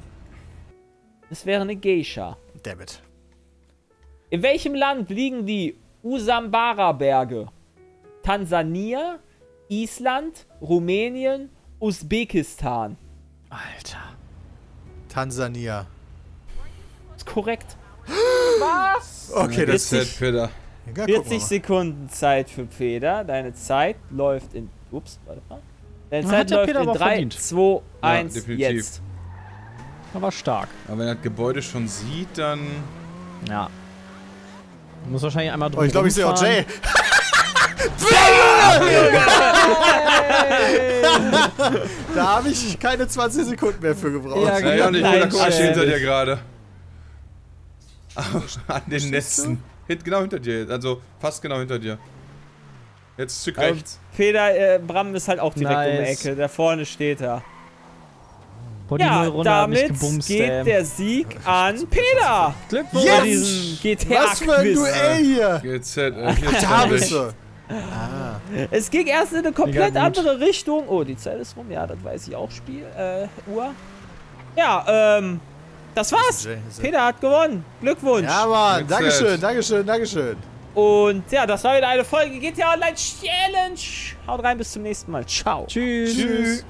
[SPEAKER 1] Das wäre eine Geisha.
[SPEAKER 4] Dammit.
[SPEAKER 1] In welchem Land liegen die Usambara-Berge? Tansania, Island, Rumänien, Usbekistan.
[SPEAKER 3] Alter.
[SPEAKER 4] Tansania.
[SPEAKER 1] Ist korrekt.
[SPEAKER 4] Okay, das gucken wir
[SPEAKER 1] 40
[SPEAKER 4] mal.
[SPEAKER 1] Sekunden Zeit für Peter. Deine Zeit läuft in. Ups, warte mal. Deine Zeit läuft
[SPEAKER 3] Peter
[SPEAKER 1] in
[SPEAKER 3] aber
[SPEAKER 1] 3,
[SPEAKER 3] verdient.
[SPEAKER 1] 2, 1,
[SPEAKER 2] definitiv.
[SPEAKER 1] jetzt.
[SPEAKER 3] Aber stark.
[SPEAKER 2] Aber wenn er das Gebäude schon sieht, dann...
[SPEAKER 3] Ja. Du musst wahrscheinlich einmal drum
[SPEAKER 4] Oh, ich glaube, ich sehe auch Jay. *laughs* da habe ich keine 20 Sekunden mehr für gebraucht.
[SPEAKER 3] Ja,
[SPEAKER 2] Ja, ja, und ich mal,
[SPEAKER 1] Scheiße.
[SPEAKER 2] hinter dir gerade. *laughs* An den Netzen. Hint genau hinter dir. Also fast genau hinter dir. Jetzt Stück
[SPEAKER 1] Aber
[SPEAKER 2] rechts.
[SPEAKER 1] Peter, äh, Bram ist halt auch direkt um die
[SPEAKER 3] Nice.
[SPEAKER 1] Ecke. Da vorne steht er.
[SPEAKER 3] Boah,
[SPEAKER 1] Ja, damit
[SPEAKER 3] gebumst,
[SPEAKER 1] geht
[SPEAKER 3] ey.
[SPEAKER 1] der Sieg an Peter.
[SPEAKER 3] Glückwunsch!
[SPEAKER 4] Yes!
[SPEAKER 1] diesem
[SPEAKER 4] Was für ein
[SPEAKER 1] GTA-Quiz.
[SPEAKER 4] Duell hier!
[SPEAKER 2] GZ, äh, hier
[SPEAKER 4] Da
[SPEAKER 2] ist
[SPEAKER 4] bist du.
[SPEAKER 1] Es ging erst in eine komplett andere Richtung. Oh, die Zeit ist rum. Ja, das weiß ich auch. Spiel, äh, Uhr. Ja, ähm, das war's.
[SPEAKER 4] Er-
[SPEAKER 1] Peter hat gewonnen. Glückwunsch.
[SPEAKER 4] Ja, Mann. Dankeschön. Dankeschön, Dankeschön.
[SPEAKER 1] Und ja, das war wieder eine Folge GTA Online Challenge. Haut rein, bis zum nächsten Mal. Ciao.
[SPEAKER 3] Tschüss.
[SPEAKER 4] Tschüss.